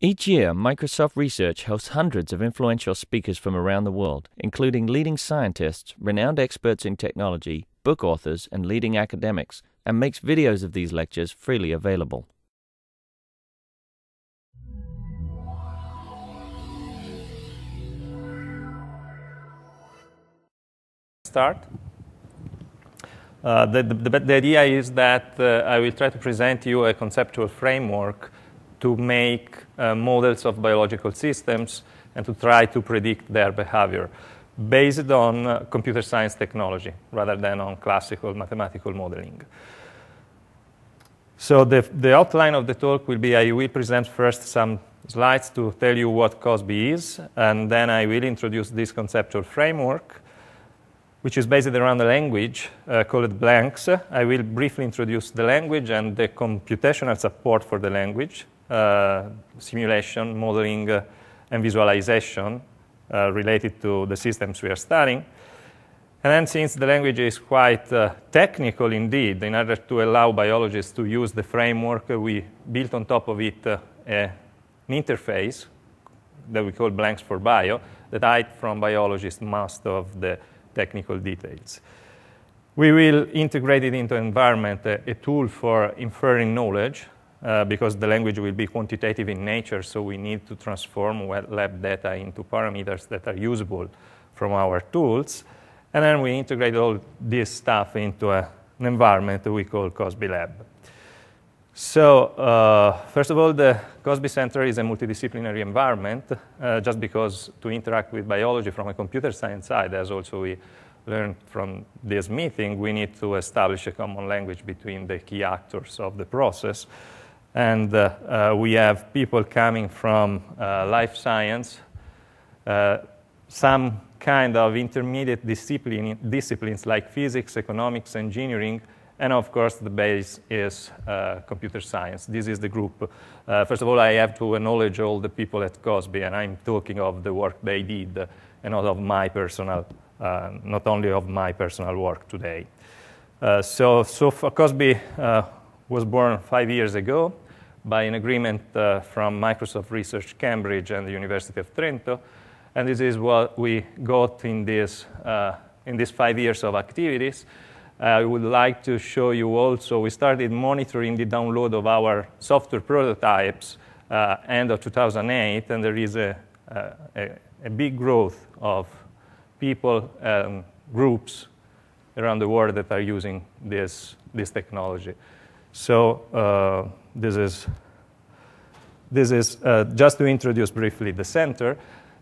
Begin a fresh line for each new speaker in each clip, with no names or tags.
Each year, Microsoft Research hosts hundreds of influential speakers from around the world, including leading scientists, renowned experts in technology, book authors, and leading academics, and makes videos of these lectures freely available.
Start. Uh, the, the, the, idea is that uh, I will try to present you a conceptual framework to make uh, models of biological systems and to try to predict their behavior based on uh, computer science technology rather than on classical mathematical modeling. So the, the outline of the talk will be I will present first some slides to tell you what COSBI is, and then I will introduce this conceptual framework, which is based around a language uh, called BlenX. I will briefly introduce the language and the computational support for the language, simulation, modeling, uh, and visualization uh, related to the systems we are studying. And then, since the language is quite uh, technical indeed, in order to allow biologists to use the framework, uh, we built on top of it uh, an interface that we call BlenX for Bio that hide from biologists most of the technical details. We will integrate it into environment, a tool for inferring knowledge, uh, because the language will be quantitative in nature, so we need to transform lab data into parameters that are usable from our tools. And then we integrate all this stuff into a, an environment that we call COSBI Lab. So, uh, first of all, the COSBI Center is a multidisciplinary environment, uh, just because to interact with biology from a computer science side, as also we learned from this meeting, we need to establish a common language between the key actors of the process. And uh, uh we have people coming from uh, life science, some kind of intermediate discipline, disciplines like physics, economics, engineering, and of course the base is uh, computer science. This is the group. Uh, first of all, I have to acknowledge all the people at COSBI, and I'm talking of the work they did and not of my personal, uh, not only of my personal work today. So, so COSBI uh, was born five years ago by an agreement uh, from Microsoft Research Cambridge and the University of Trento. And this is what we got in, this, uh, in these five years of activities. I would like to show you also, we started monitoring the download of our software prototypes uh, end of 2008, and there is a, a, a big growth of people and groups around the world that are using this, this technology. So uh, this is, this is uh, just to introduce briefly the center.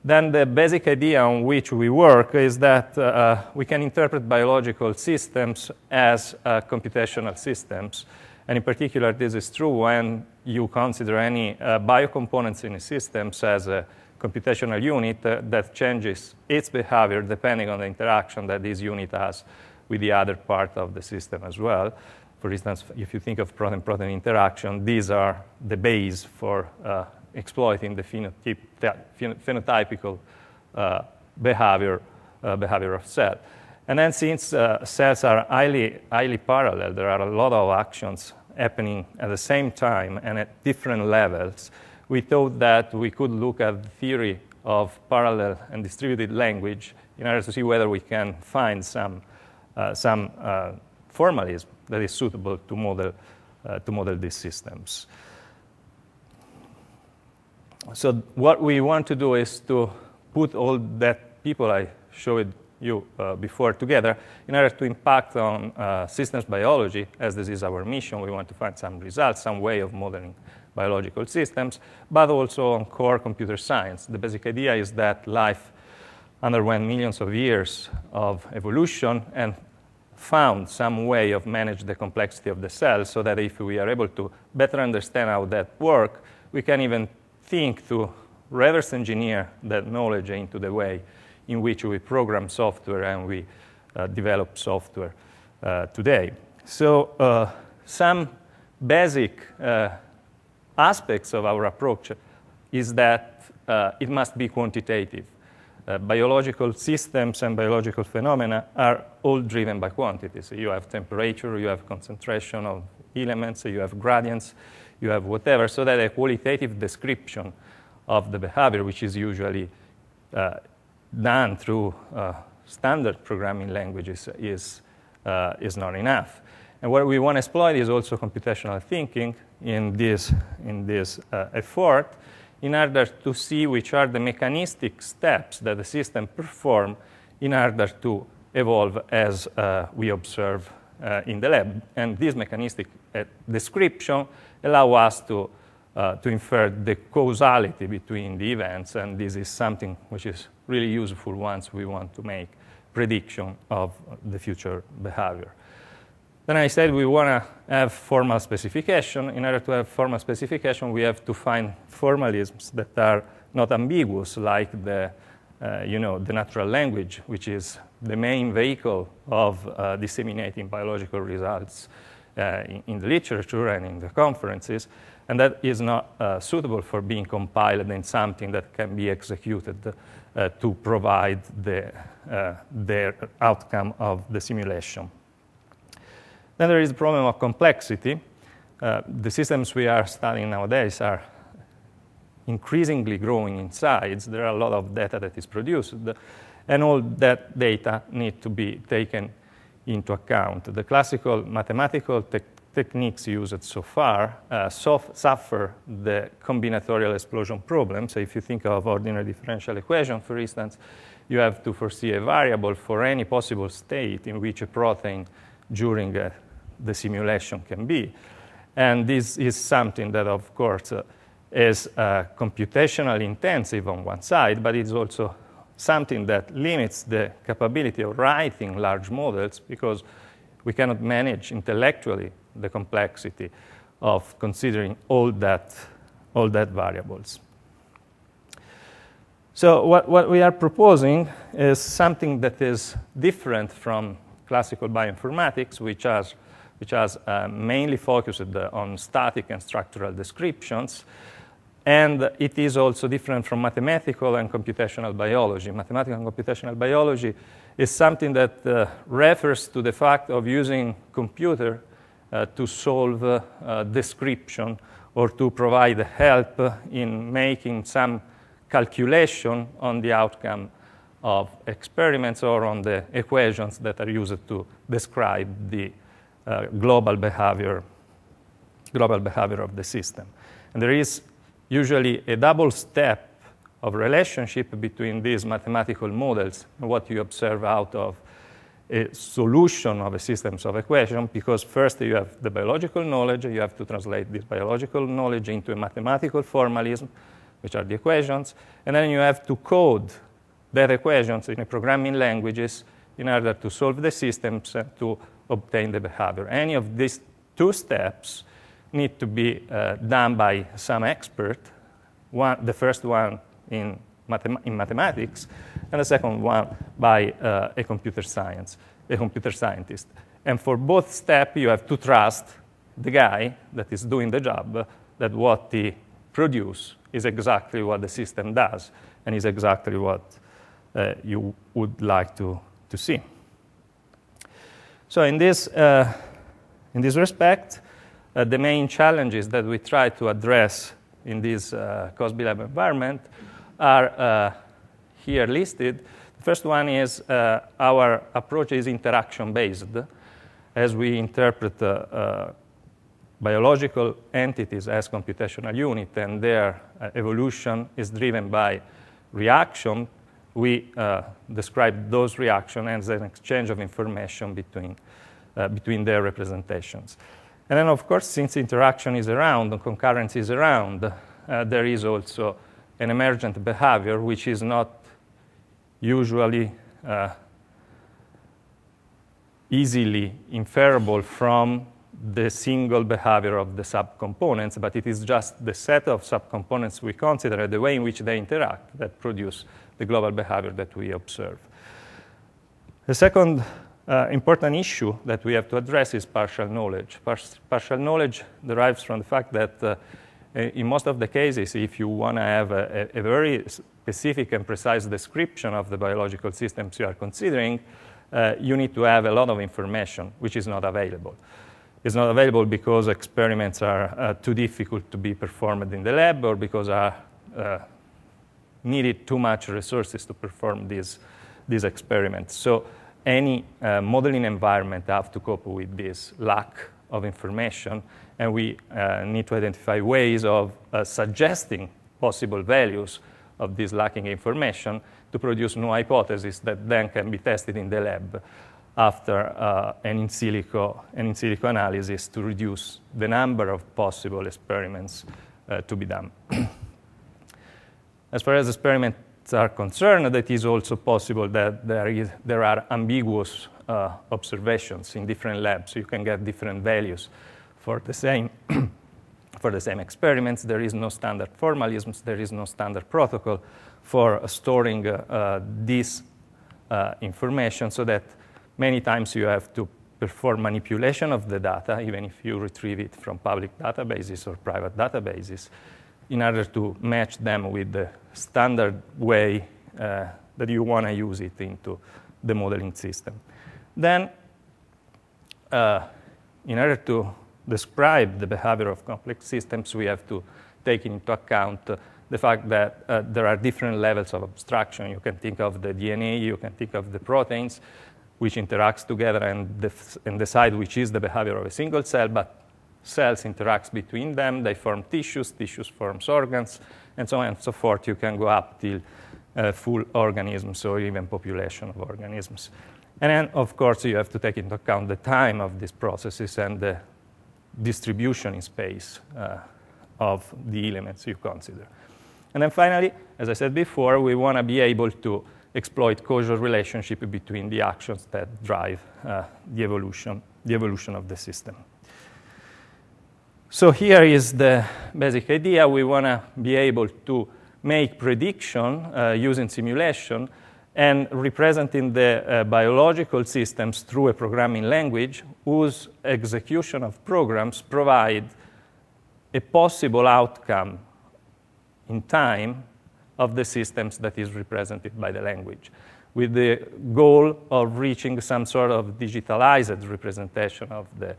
Then the basic idea on which we work is that uh, we can interpret biological systems as uh, computational systems. And in particular, this is true when you consider any uh, biocomponents in a system as a computational unit uh, that changes its behavior depending on the interaction that this unit has with the other part of the system as well. For instance, if you think of protein-protein interaction, these are the base for uh, exploiting the phenotyp phenotypical uh, behavior, uh, behavior of cell. And then since uh, cells are highly, highly parallel, there are a lot of actions happening at the same time and at different levels, we thought that we could look at the theory of parallel and distributed language in order to see whether we can find some, uh, some uh, formalism that is suitable to model, uh, to model these systems so what we want to do is to put all that people I showed you uh, before together in order to impact on uh, systems biology, as this is our mission. We want to find some results, some way of modeling biological systems, but also on core computer science. The basic idea is that life underwent millions of years of evolution and found some way of manage the complexity of the cell so that if we are able to better understand how that work, we can even think to reverse engineer that knowledge into the way in which we program software and we uh, develop software uh, today. So, uh, some basic uh, aspects of our approach is that uh, it must be quantitative. Uh, biological systems and biological phenomena are all driven by quantities. So you have temperature, you have concentration of elements, you have gradients, you have whatever, so that a qualitative description of the behavior, which is usually uh, done through uh, standard programming languages, is, uh, is not enough. And what we want to exploit is also computational thinking in this, in this uh, effort in order to see which are the mechanistic steps that the system perform in order to evolve as uh, we observe uh, in the lab. And this mechanistic uh, description allow us to, uh, to infer the causality between the events, and this is something which is really useful once we want to make prediction of the future behavior. Then I said we want to have formal specification. In order to have formal specification, we have to find formalisms that are not ambiguous, like the, uh, you know, the natural language, which is the main vehicle of uh, disseminating biological results uh, in, in, the literature and in the conferences. And that is not uh, suitable for being compiled in something that can be executed uh, to provide the, uh, the outcome of the simulation. Then there is the problem of complexity. Uh, the systems we are studying nowadays are increasingly growing in size. There are a lot of data that is produced, and all that data need to be taken into account. The classical mathematical te techniques used so far uh, suffer the combinatorial explosion problem. So if you think of ordinary differential equation, for instance, you have to foresee a variable for any possible state in which a protein during uh, the simulation can be. And this is something that, of course, uh, is uh, computationally intensive on one side, but it's also something that limits the capability of writing large models because we cannot manage intellectually the complexity of considering all that, all that variables. So what, what we are proposing is something that is different from classical bioinformatics, which has, which has uh, mainly focused on static and structural descriptions. And it is also different from mathematical and computational biology. Mathematical and computational biology is something that uh, refers to the fact of using computer uh, to solve uh, description or to provide help in making some calculation on the outcome of experiments or on the equations that are used to describe the uh, global behavior global behavior of the system. And there is usually a double step of relationship between these mathematical models and what you observe out of a solution of a systems of equation because first you have the biological knowledge, you have to translate this biological knowledge into a mathematical formalism, which are the equations, and then you have to code that equations in programming languages in order to solve the systems and to obtain the behavior. Any of these two steps need to be uh, done by some expert, one, the first one in, mathem- in, mathematics, and the second one by uh, a computer science, a computer scientist. And for both steps, you have to trust the guy that is doing the job that what he produces is exactly what the system does and is exactly what you would like to, to see. So in this, uh, in this respect, uh, the main challenges that we try to address in this uh, COSBI lab environment are uh, here listed. The first one is uh, our approach is interaction based, as we interpret uh, uh, biological entities as computational unit and their evolution is driven by reaction. We describe those reactions as an exchange of information between, between their representations. And then, of course, since interaction is around and concurrency is around, uh, there is also an emergent behavior which is not usually uh, easily inferable from the single behavior of the subcomponents, but it is just the set of subcomponents we consider, the way in which they interact, that produce the global behavior that we observe. The second uh, important issue that we have to address is partial knowledge. Par- partial knowledge derives from the fact that uh, in most of the cases, if you want to have a, a, very specific and precise description of the biological systems you are considering, uh, you need to have a lot of information which is not available. It's not available because experiments are uh, too difficult to be performed in the lab or because are uh, needed too much resources to perform these, these experiments. So any uh, modeling environment have to cope with this lack of information, and we uh, need to identify ways of uh, suggesting possible values of this lacking information to produce new hypotheses that then can be tested in the lab after uh, an, in silico, an in silico analysis to reduce the number of possible experiments uh, to be done. as far as experiments are concerned, it is also possible that there, is, there are ambiguous uh, observations in different labs. You can get different values for the same for the same experiments. There is no standard formalisms. There is no standard protocol for storing uh, uh, this uh, information so that many times you have to perform manipulation of the data, even if you retrieve it from public databases or private databases, in order to match them with the standard way uh, that you want to use it into the modeling system. Then, uh, in order to describe the behavior of complex systems, we have to take into account the fact that uh, there are different levels of abstraction. You can think of the DNA, you can think of the proteins, which interacts together and, def- and decide which is the behavior of a single cell, but cells interact between them, they form tissues, tissues forms organs, and so on and so forth. You can go up till uh, full organisms or even population of organisms. And then, of course, you have to take into account the time of these processes and the distribution in space uh, of the elements you consider. And then finally, as I said before, we want to be able to exploit causal relationship between the actions that drive uh, the evolution, the evolution of the system. So here is the basic idea. We want to be able to make prediction uh, using simulation and representing the uh, biological systems through a programming language whose execution of programs provide a possible outcome in time of the systems that is represented by the language, with the goal of reaching some sort of digitalized representation of the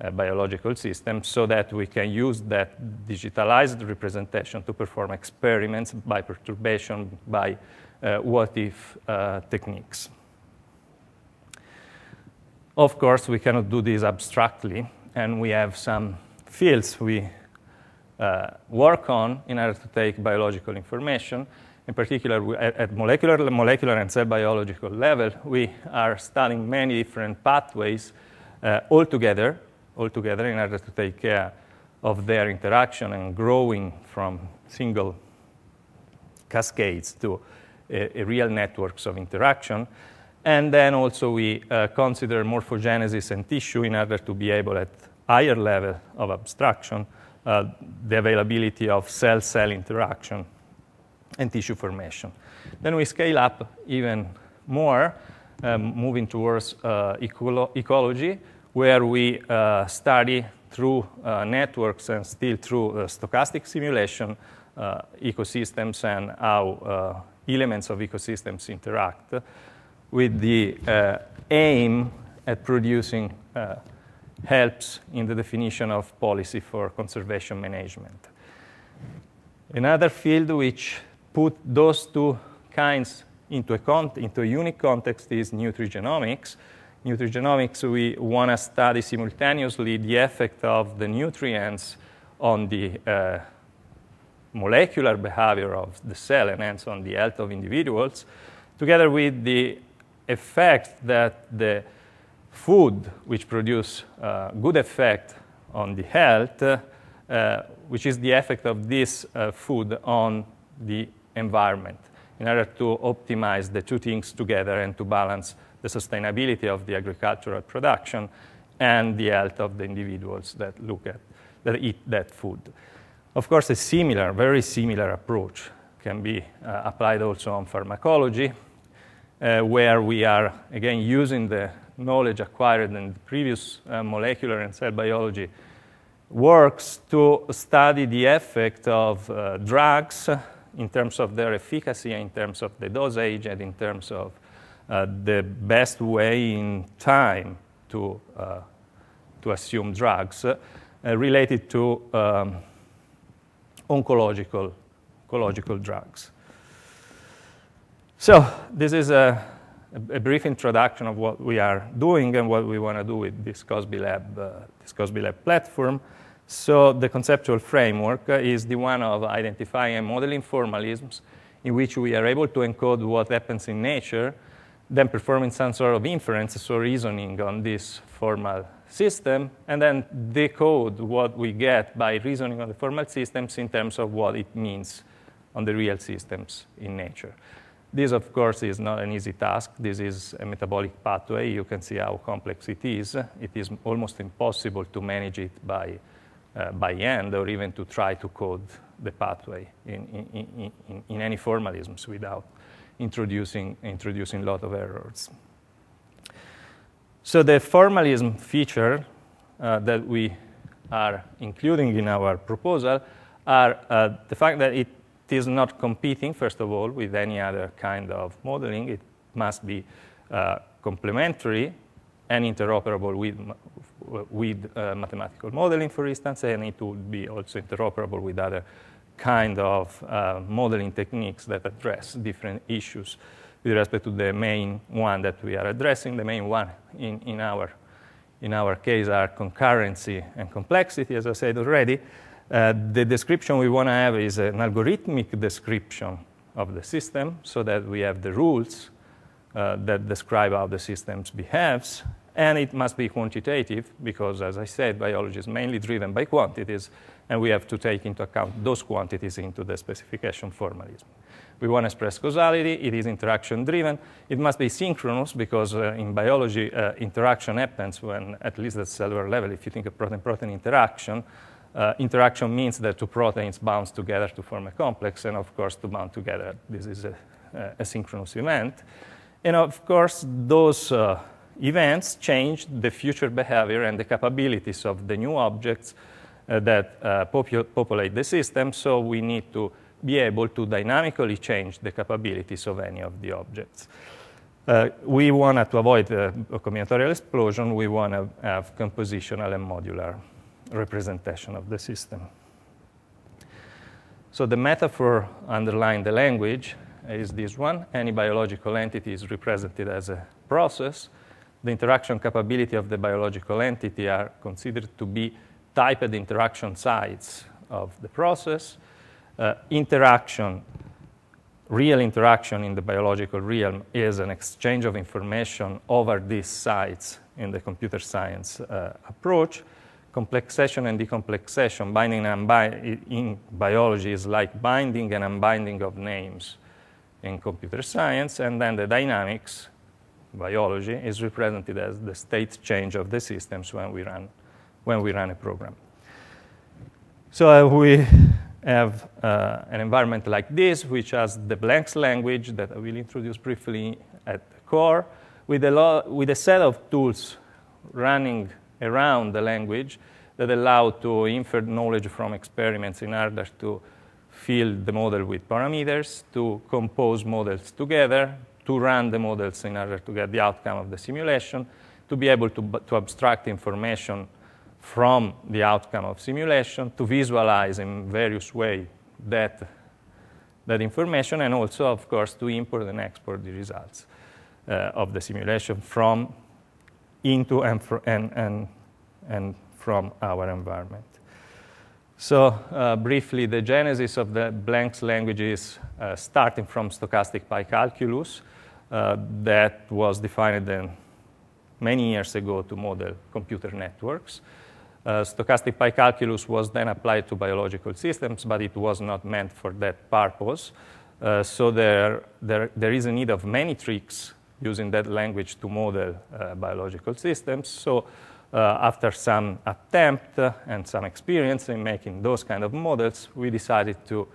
uh, biological system so that we can use that digitalized representation to perform experiments by perturbation, by uh, what if uh, techniques. Of course, we cannot do this abstractly, and we have some fields we uh, work on in order to take biological information. In particular, at, molecular, molecular and cell biological level, we are studying many different pathways uh, all together all together in order to take care of their interaction and growing from single cascades to a, a real networks of interaction. And then also we uh, consider morphogenesis and tissue in order to be able at higher level of abstraction uh, the availability of cell-cell interaction and tissue formation. Then we scale up even more, um, moving towards uh, ecolo- ecology, where we uh, study through uh, networks and still through uh, stochastic simulation ecosystems and how elements of ecosystems interact with the aim at producing helps in the definition of policy for conservation management. Another field which put those two kinds into a, into a unique context is nutrigenomics, nutrigenomics, we want to study simultaneously the effect of the nutrients on the uh, molecular behavior of the cell and hence on the health of individuals, together with the effect that the food, which produce uh, good effect on the health, uh, which is the effect of this uh, food on the environment, in order to optimize the two things together and to balance the sustainability of the agricultural production and the health of the individuals that look at that eat that food. Of course, a similar, very similar approach can be uh, applied also on pharmacology, uh, where we are again using the knowledge acquired in previous uh, molecular and cell biology works to study the effect of uh, drugs in terms of their efficacy, in terms of the dosage, and in terms of the best way in time to, uh, to assume drugs uh, related to um, oncological, oncological drugs. So this is a, a, brief introduction of what we are doing and what we want to do with this COSBI Lab, uh, this COSBI Lab platform. So the conceptual framework is the one of identifying and modeling formalisms in which we are able to encode what happens in nature, then performing some sort of inference, so reasoning on this formal system, and then decode what we get by reasoning on the formal systems in terms of what it means on the real systems in nature. This, of course, is not an easy task. This is a metabolic pathway. You can see how complex it is. It is almost impossible to manage it by, uh, by hand or even to try to code the pathway in, in, in, in any formalisms without introducing, introducing a lot of errors. So the formalism feature uh, that we are including in our proposal are uh, the fact that it is not competing, first of all, with any other kind of modeling. It must be uh, complementary and interoperable with, with uh, mathematical modeling, for instance, and it would be also interoperable with other kind of uh, modeling techniques that address different issues with respect to the main one that we are addressing. The main one in, in, our, in our case are concurrency and complexity, as I said already. Uh, the description we want to have is an algorithmic description of the system so that we have the rules uh, that describe how the system behaves. And it must be quantitative because, as I said, biology is mainly driven by quantities, and we have to take into account those quantities into the specification formalism. We want to express causality. It is interaction driven. It must be synchronous because uh, in biology, uh, interaction happens when, at least at cellular level, if you think of protein protein interaction, uh, interaction means that two proteins bound together to form a complex, and of course, to bound together, this is a, a synchronous event. And of course, those uh, events change the future behavior and the capabilities of the new objects uh, that uh, popu- populate the system, so we need to be able to dynamically change the capabilities of any of the objects. Uh, we want to avoid a combinatorial explosion. We want to have compositional and modular representation of the system. So the metaphor underlying the language is this one. Any biological entity is represented as a process. The interaction capability of the biological entity are considered to be typed interaction sites of the process uh, interaction, real interaction in the biological realm is an exchange of information over these sites in the computer science uh, approach. Complexation and decomplexation, binding and unbi- in biology is like binding and unbinding of names in computer science, and then the dynamics, biology, is represented as the state change of the systems when we run, when we run a program. So uh, we have uh, an environment like this, which has the BlenX language that I will introduce briefly at the core, with a, lo- with a set of tools running around the language that allow to infer knowledge from experiments in order to fill the model with parameters, to compose models together, to run the models in order to get the outcome of the simulation, to be able to, to abstract information from the outcome of simulation to visualize in various ways that, that information and also, of course, to import and export the results uh, of the simulation from into and, fr- and, and, and from our environment. So, uh, briefly, the genesis of the BlenX language is uh, starting from stochastic pi calculus that was defined then many years ago to model computer networks. Uh, stochastic pi calculus was then applied to biological systems, but it was not meant for that purpose. Uh, so there, there, there is a need of many tricks using that language to model uh, biological systems. So uh, after some attempt and some experience in making those kind of models, we decided to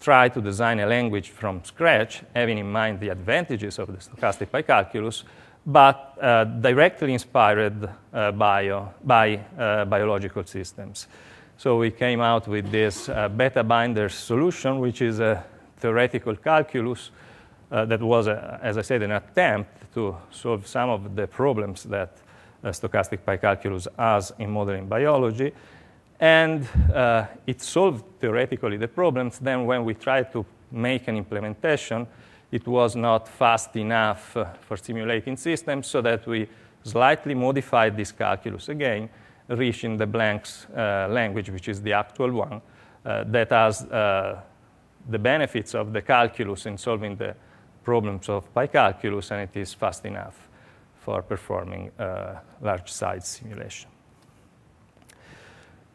try to design a language from scratch, having in mind the advantages of the stochastic pi calculus, but uh, directly inspired uh, bio, by uh, biological systems. So we came out with this uh, beta binder solution, which is a theoretical calculus uh, that was, a, as I said, an attempt to solve some of the problems that uh, stochastic pi calculus has in modeling biology. And uh, it solved theoretically the problems. Then, when we tried to make an implementation, it was not fast enough uh, for simulating systems, so that we slightly modified this calculus again, reaching the BlenX uh, language, which is the actual one, uh, that has uh, the benefits of the calculus in solving the problems of pi calculus, and it is fast enough for performing uh, large size simulation.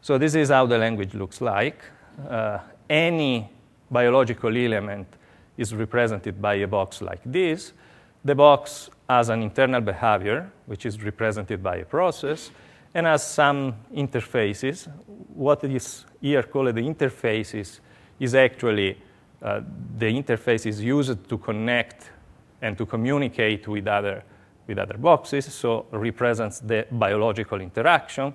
So this is how the language looks like. Uh, any biological element is represented by a box like this. The box has an internal behavior, which is represented by a process, and has some interfaces. What is here called the interfaces is actually uh, the interface is used to connect and to communicate with other, with other boxes, so represents the biological interaction.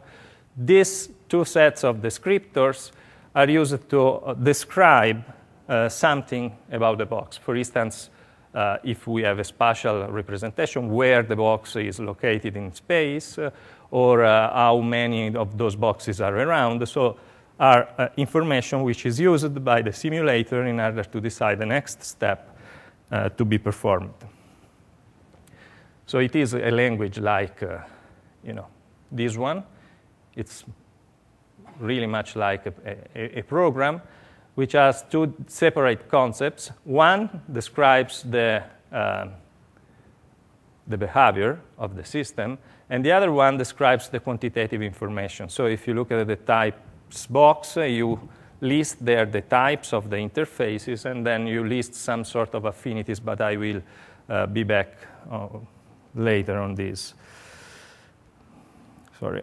These two sets of descriptors are used to uh, describe uh, something about the box. For instance, uh, if we have a spatial representation where the box is located in space, uh, or uh, how many of those boxes are around. So, are uh, information which is used by the simulator in order to decide the next step to be performed. So, it is a language like, you know, this one it's really much like a, a, a program which has two separate concepts. One describes the, uh, the behavior of the system, and the other one describes the quantitative information. So if you look at the types box, uh, you list there the types of the interfaces, and then you list some sort of affinities, but I will uh, be back uh, later on this. Sorry.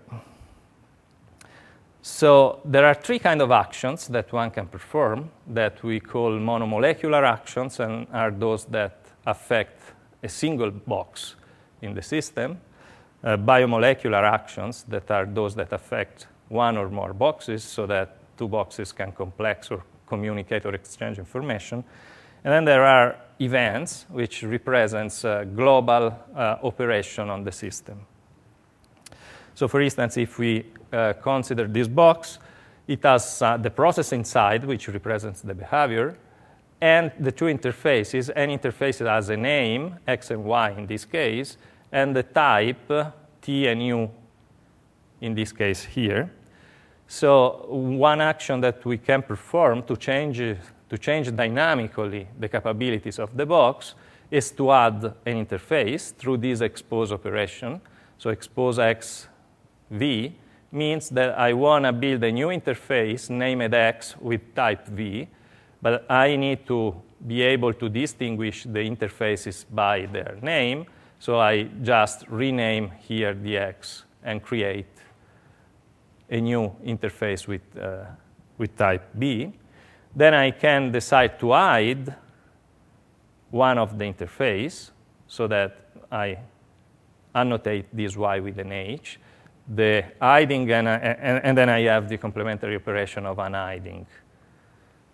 So there are three kind of actions that one can perform that we call monomolecular actions and are those that affect a single box in the system. Uh, biomolecular actions that are those that affect one or more boxes so that two boxes can complex or communicate or exchange information. And then there are events, which represents a global uh, operation on the system. So for instance, if we uh, consider this box, it has uh, the process inside, which represents the behavior, and the two interfaces. Any interface has a name, x and y in this case, and the type, t and u in this case here. So one action that we can perform to change, to change dynamically the capabilities of the box is to add an interface through this expose operation. So expose x V means that I want to build a new interface named X with type V, but I need to be able to distinguish the interfaces by their name. So I just rename here the X and create a new interface with, uh, with type B. Then I can decide to hide one of the interface so that I annotate this Y with an H the hiding, and, and, and, then I have the complementary operation of unhiding,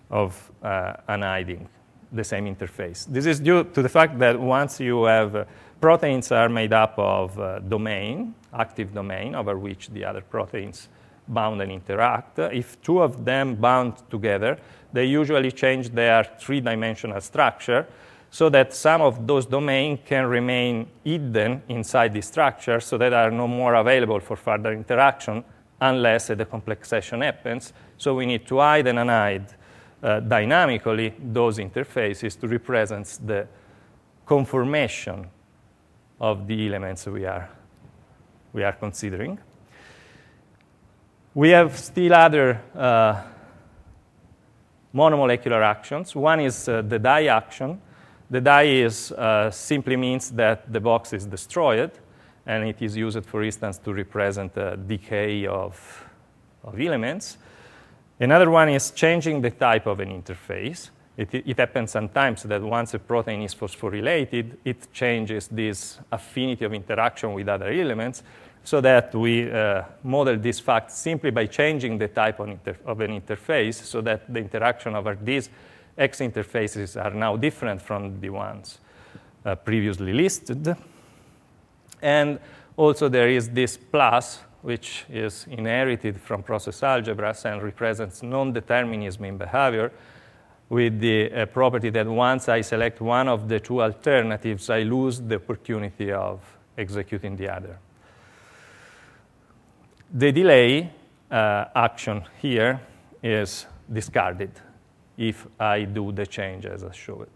of uh, unhiding the same interface. This is due to the fact that once you have uh, proteins are made up of uh, domain, active domain, over which the other proteins bound and interact. If two of them bound together, they usually change their three-dimensional structure so that some of those domains can remain hidden inside the structure so that are no more available for further interaction unless a decomplexation happens. So we need to hide and unhide uh, dynamically those interfaces to represent the conformation of the elements we are, we are considering. We have still other uh, monomolecular actions. One is uh, the die action, the die is, uh, simply means that the box is destroyed, and it is used, for instance, to represent a decay of, of elements. Another one is changing the type of an interface. It, it, happens sometimes that once a protein is phosphorylated, it changes this affinity of interaction with other elements, so that we uh, model this fact simply by changing the type of, inter- of an interface, so that the interaction over these X interfaces are now different from the ones uh, previously listed. And Also, there is this plus, which is inherited from process algebras and represents non-determinism in behavior, with the uh, property that once I select one of the two alternatives, I lose the opportunity of executing the other. The delay uh, action here is discarded if I do the change as I showed.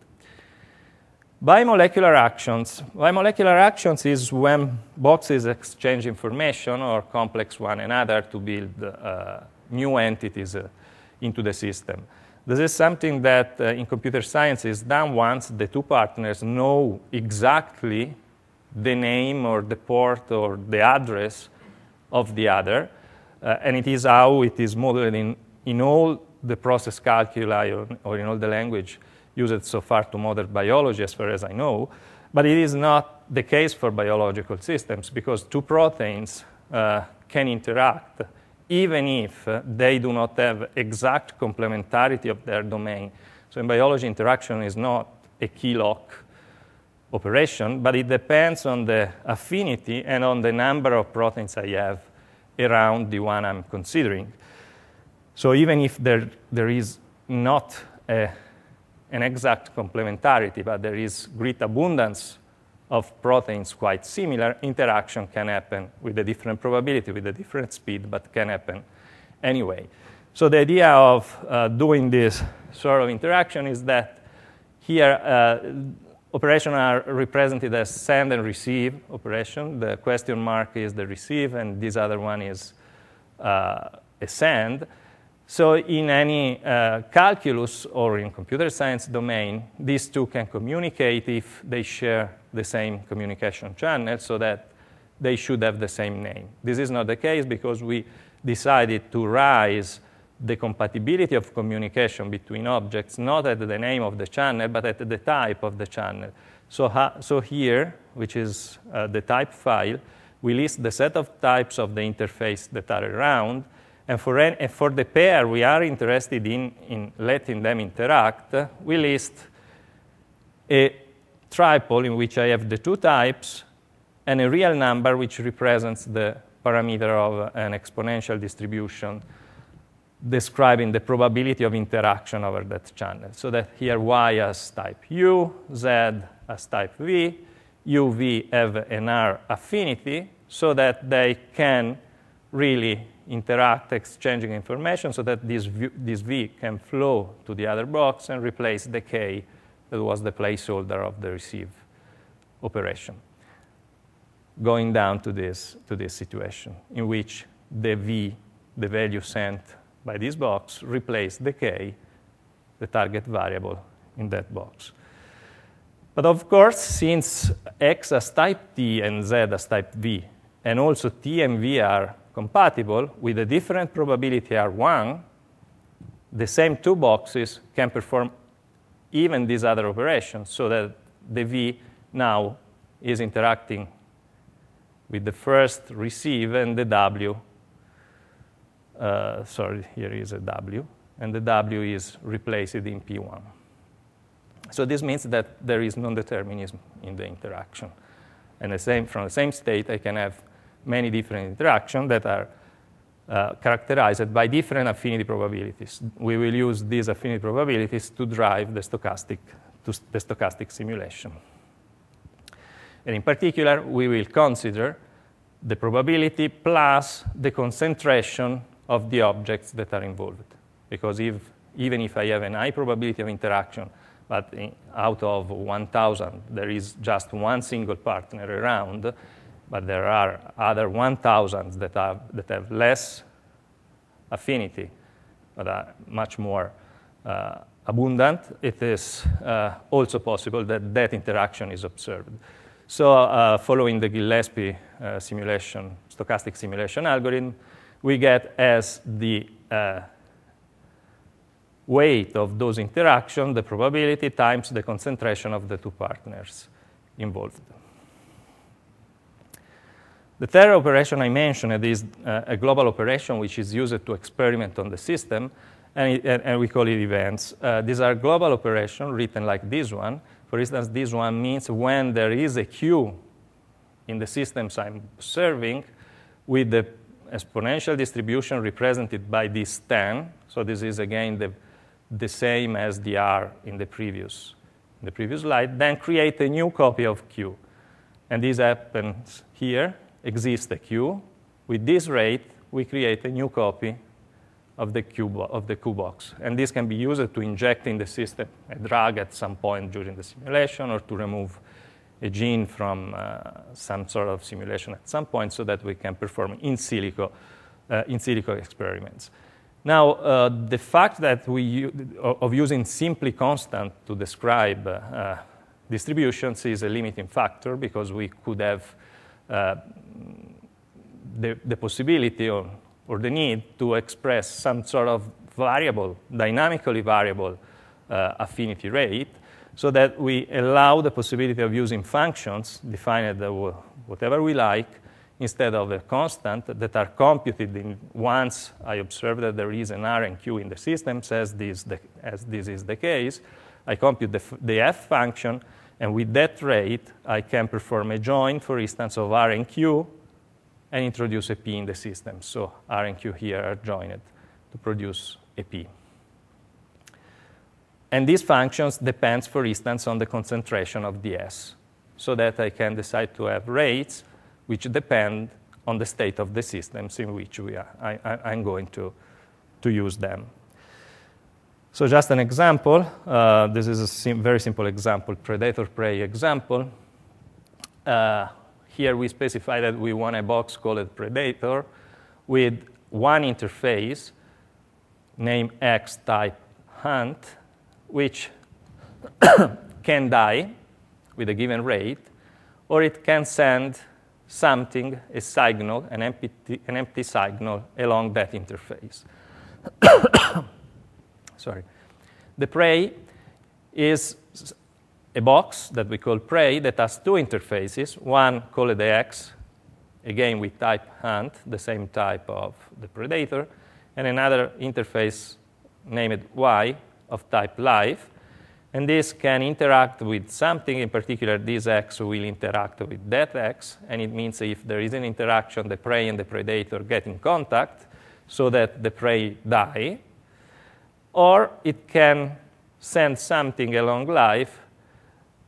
Bimolecular actions. Bimolecular actions is when boxes exchange information or complex one another to build uh, new entities uh, into the system. This is something that uh, in computer science is done once the two partners know exactly the name or the port or the address of the other. Uh, and it is how it is modeled in, in all the process calculi or, in all the language used so far to model biology, as far as I know. But it is not the case for biological systems because two proteins uh, can interact even if uh, they do not have exact complementarity of their domain. So in biology, interaction is not a key lock operation, but it depends on the affinity and on the number of proteins I have around the one I'm considering. So even if there, there is not a an exact complementarity, but there is great abundance of proteins quite similar, interaction can happen with a different probability, with a different speed, but can happen anyway. So the idea of uh, doing this sort of interaction is that here uh, operations are represented as send and receive operation. The question mark is the receive, and this other one is uh, a send. So in any uh, calculus or in computer science domain, these two can communicate if they share the same communication channel so that they should have the same name. This is not the case because we decided to raise the compatibility of communication between objects not at the name of the channel but at the type of the channel. So, so here, which is uh, the type file, we list the set of types of the interface that are around and for, and for the pair we are interested in, in letting them interact, we list a triple in which I have the two types and a real number which represents the parameter of an exponential distribution describing the probability of interaction over that channel. So that here y has type u, z has type v, u, v have an R affinity so that they can really interact, exchanging information so that this v, this v can flow to the other box and replace the k that was the placeholder of the receive operation. Going down to this, to this situation in which the v, the value sent by this box, replaced the k, the target variable in that box. But of course, since x as type t and z as type v, and also t and v are compatible with a different probability R1, the same two boxes can perform even these other operations so that the V now is interacting with the first receive and the W. Uh, sorry, here is a W, and the W is replaced in P1. So this means that there is non-determinism in the interaction. And the same, from the same state, I can have many different interactions that are uh, characterized by different affinity probabilities. We will use these affinity probabilities to drive the stochastic, to the stochastic simulation. And in particular, we will consider the probability plus the concentration of the objects that are involved. Because if, even if I have an high probability of interaction, but in, out of 1,000, there is just one single partner around, but there are other 1,000 that, have, that have less affinity, but are much more uh, abundant. It is uh, also possible that that interaction is observed. So uh, following the Gillespie uh, simulation, stochastic simulation algorithm, we get as the uh, weight of those interactions, the probability times the concentration of the two partners involved. The third operation I mentioned is uh, a global operation which is used to experiment on the system, and, it, and, we call it events. Uh, these are global operations written like this one. For instance, this one means when there is a queue in the systems I'm observing with the exponential distribution represented by this 10. So this is again the, the same as the R in the previous, in the previous slide. Then create a new copy of Q. And this happens here, exists a queue. With this rate, we create a new copy of the Q, of the Q box. And this can be used to inject in the system a drug at some point during the simulation or to remove a gene from uh, some sort of simulation at some point so that we can perform in silico, uh, in silico experiments. Now, uh, the fact that we of using simply constant to describe uh, distributions is a limiting factor because we could have the, the possibility or, or the need to express some sort of variable, dynamically variable uh, affinity rate so that we allow the possibility of using functions defined whatever we like instead of a constant that are computed in once I observe that there is an R and Q in the system, as this, the, as this is the case, I compute the, the f function, and with that rate, I can perform a join, for instance, of R and Q and introduce a P in the system. So R and Q here are joined to produce a P. And these functions depends, for instance, on the concentration of the S, so that I can decide to have rates which depend on the state of the systems in which we are. I, am going to, to use them. So just an example. Uh, this is a sim- very simple example, predator-prey example. Uh, here we specify that we want a box called predator with one interface name X type hunt which can die with a given rate, or it can send something, a signal, an empty, an empty signal along that interface. Sorry. The prey is a box that we call prey that has two interfaces, one called the X, again we type hunt, the same type of the predator, and another interface named Y, of type life. And this can interact with something, in particular, this X will interact with that X, and it means if there is an interaction, the prey and the predator get in contact so that the prey die. Or it can send something along life,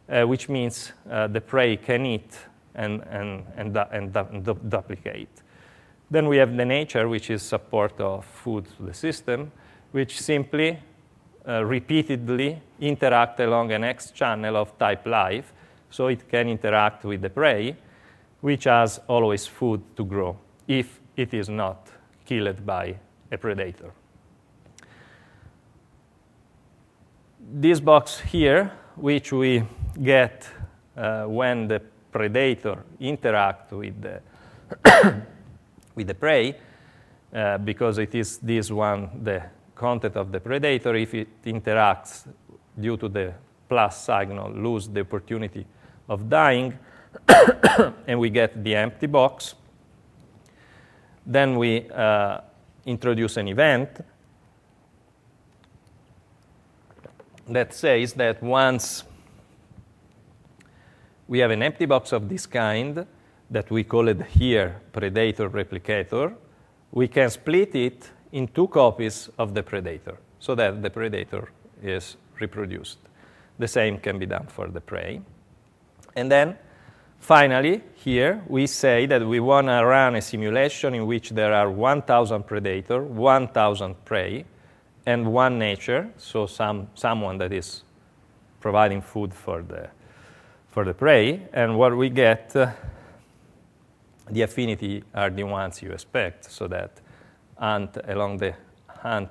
uh, which means uh, the prey can eat and, and, and, and, and du- duplicate. Then we have the nature, which is support of food to the system, which simply uh, repeatedly interact along an X channel of type life, so it can interact with the prey, which has always food to grow if it is not killed by a predator. This box here, which we get uh, when the predator interact with the, with the prey, uh, because it is this one, the content of the predator, if it interacts due to the plus signal, lose the opportunity of dying, and we get the empty box. Then we uh, introduce an event that says that once we have an empty box of this kind, that we call it here predator replicator, we can split it in two copies of the predator so that the predator is reproduced. The same can be done for the prey. And then finally, here we say that we want to run a simulation in which there are 1,000 predator, 1,000 prey, and one nature, so some, someone that is providing food for the, for the prey. And what we get, uh, the affinity are the ones you expect, so that hunt along the hunt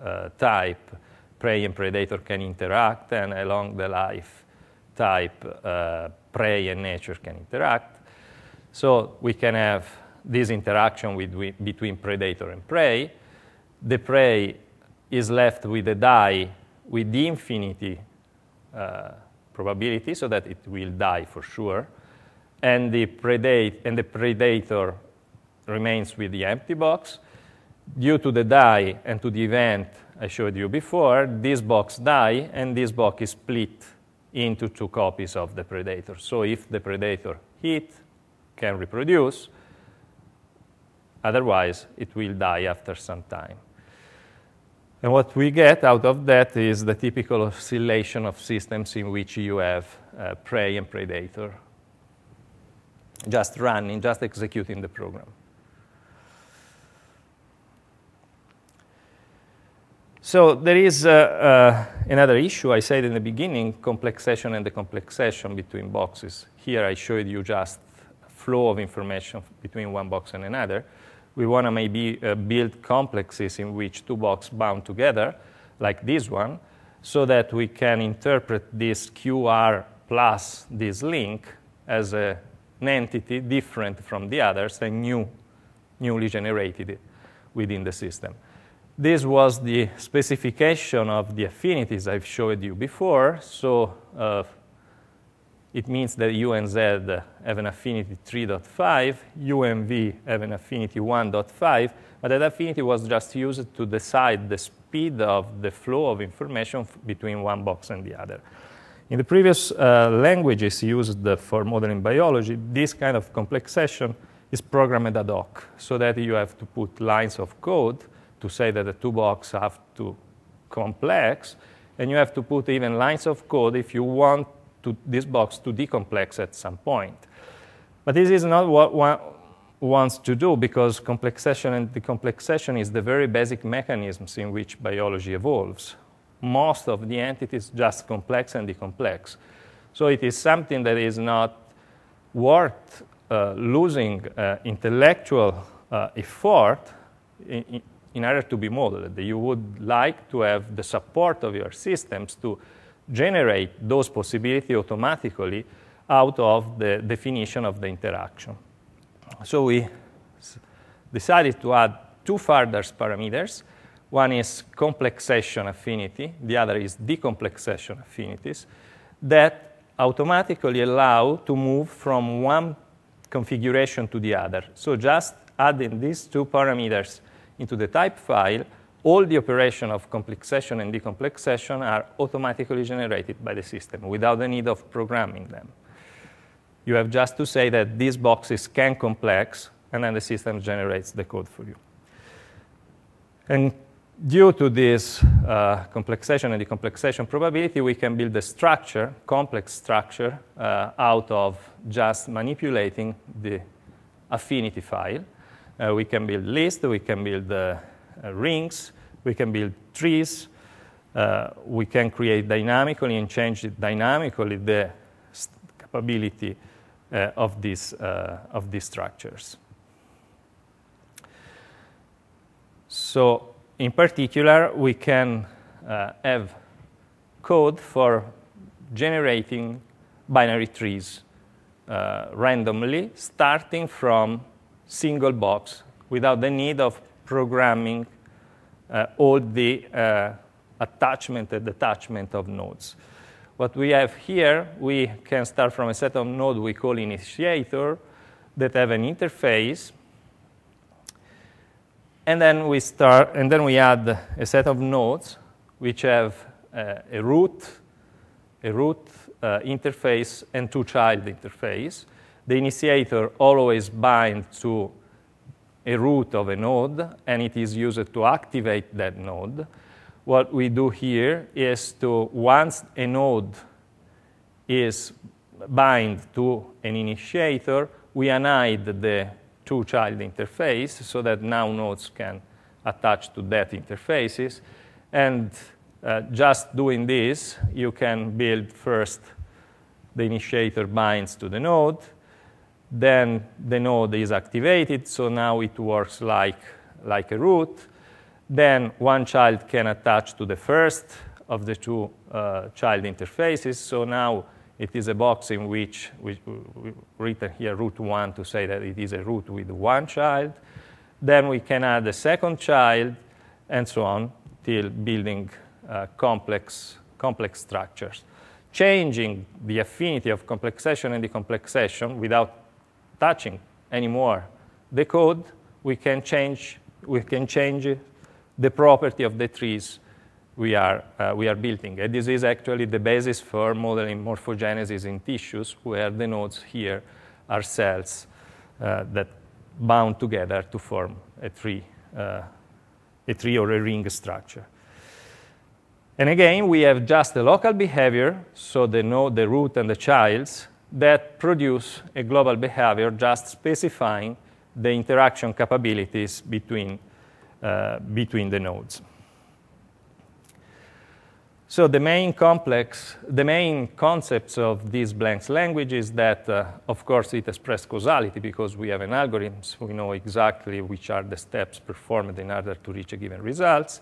uh, type, prey and predator can interact, and along the life type, uh, prey and nature can interact. So we can have this interaction with, between predator and prey. The prey is left with a die with the infinity uh, probability, so that it will die for sure, and the, predate, and the predator remains with the empty box due to the die and to the event I showed you before, this box die and this box is split into two copies of the predator. So if the predator hit can reproduce. Otherwise, it will die after some time. And what we get out of that is the typical oscillation of systems in which you have uh, prey and predator just running, just executing the program. So there is uh, uh, another issue. I said in the beginning, complexation and the complexation between boxes. Here I showed you just flow of information between one box and another. We want to maybe uh, build complexes in which two boxes bound together, like this one, so that we can interpret this QR plus this link as a, an entity different from the others and new, newly generated within the system. This was the specification of the affinities I've showed you before. So uh, it means that U and Z have an affinity 3.5, U and V have an affinity 1.5, but that affinity was just used to decide the speed of the flow of information between one box and the other. In the previous uh, languages used for modeling biology, this kind of complexation is programmed ad hoc, so that you have to put lines of code to say that the two boxes have to complex, and you have to put even lines of code if you want to, this box to decomplex at some point. But this is not what one wants to do because complexation and decomplexation is the very basic mechanisms in which biology evolves. Most of the entities just complex and decomplex. So it is something that is not worth uh, losing uh, intellectual uh, effort in, in order to be modeled. You would like to have the support of your systems to generate those possibilities automatically out of the definition of the interaction. So we decided to add two further parameters. One is complexation affinity, the other is decomplexation affinities, that automatically allow to move from one configuration to the other. So just adding these two parameters into the type file, all the operation of complexation and decomplexation are automatically generated by the system without the need of programming them. You have just to say that these boxes can complex, and then the system generates the code for you. And due to this uh, complexation and decomplexation probability, we can build a structure, complex structure, uh, out of just manipulating the affinity file. Uh, we can build list, we can build rings, we can build trees, uh, we can create dynamically and change dynamically the capability uh, of, these, uh, of these structures. So, in particular, we can have code for generating binary trees randomly, starting from single box without the need of programming uh, all the uh, attachment and detachment of nodes. What we have here, we can start from a set of nodes we call initiator that have an interface. And then we start, and then we add a set of nodes which have uh, a root, a root uh, interface, and two child interface the initiator always binds to a root of a node, and it is used to activate that node. What we do here is to, once a node is bind to an initiator, we unhide the two child interface so that now nodes can attach to that interfaces. And uh, just doing this, you can build first the initiator binds to the node, then the node is activated, so now it works like, like a root. Then one child can attach to the first of the two uh, child interfaces. So now it is a box in which we, written here root one to say that it is a root with one child. Then we can add a second child, and so on, till building uh, complex, complex structures. Changing the affinity of complexation and decomplexation without touching anymore the code, we can change, we can change the property of the trees we are, uh, we are building. And this is actually the basis for modeling morphogenesis in tissues, where the nodes here are cells. uh, that bound together to form a tree, uh, a tree or a ring structure. And again, we have just the local behavior, so the node, the root, and the childs, that produce a global behavior just specifying the interaction capabilities between, uh, between the nodes. So the main complex, the main concepts of this BlenX language is that, uh, of course, it expresses causality because we have an algorithm, so we know exactly which are the steps performed in order to reach a given results.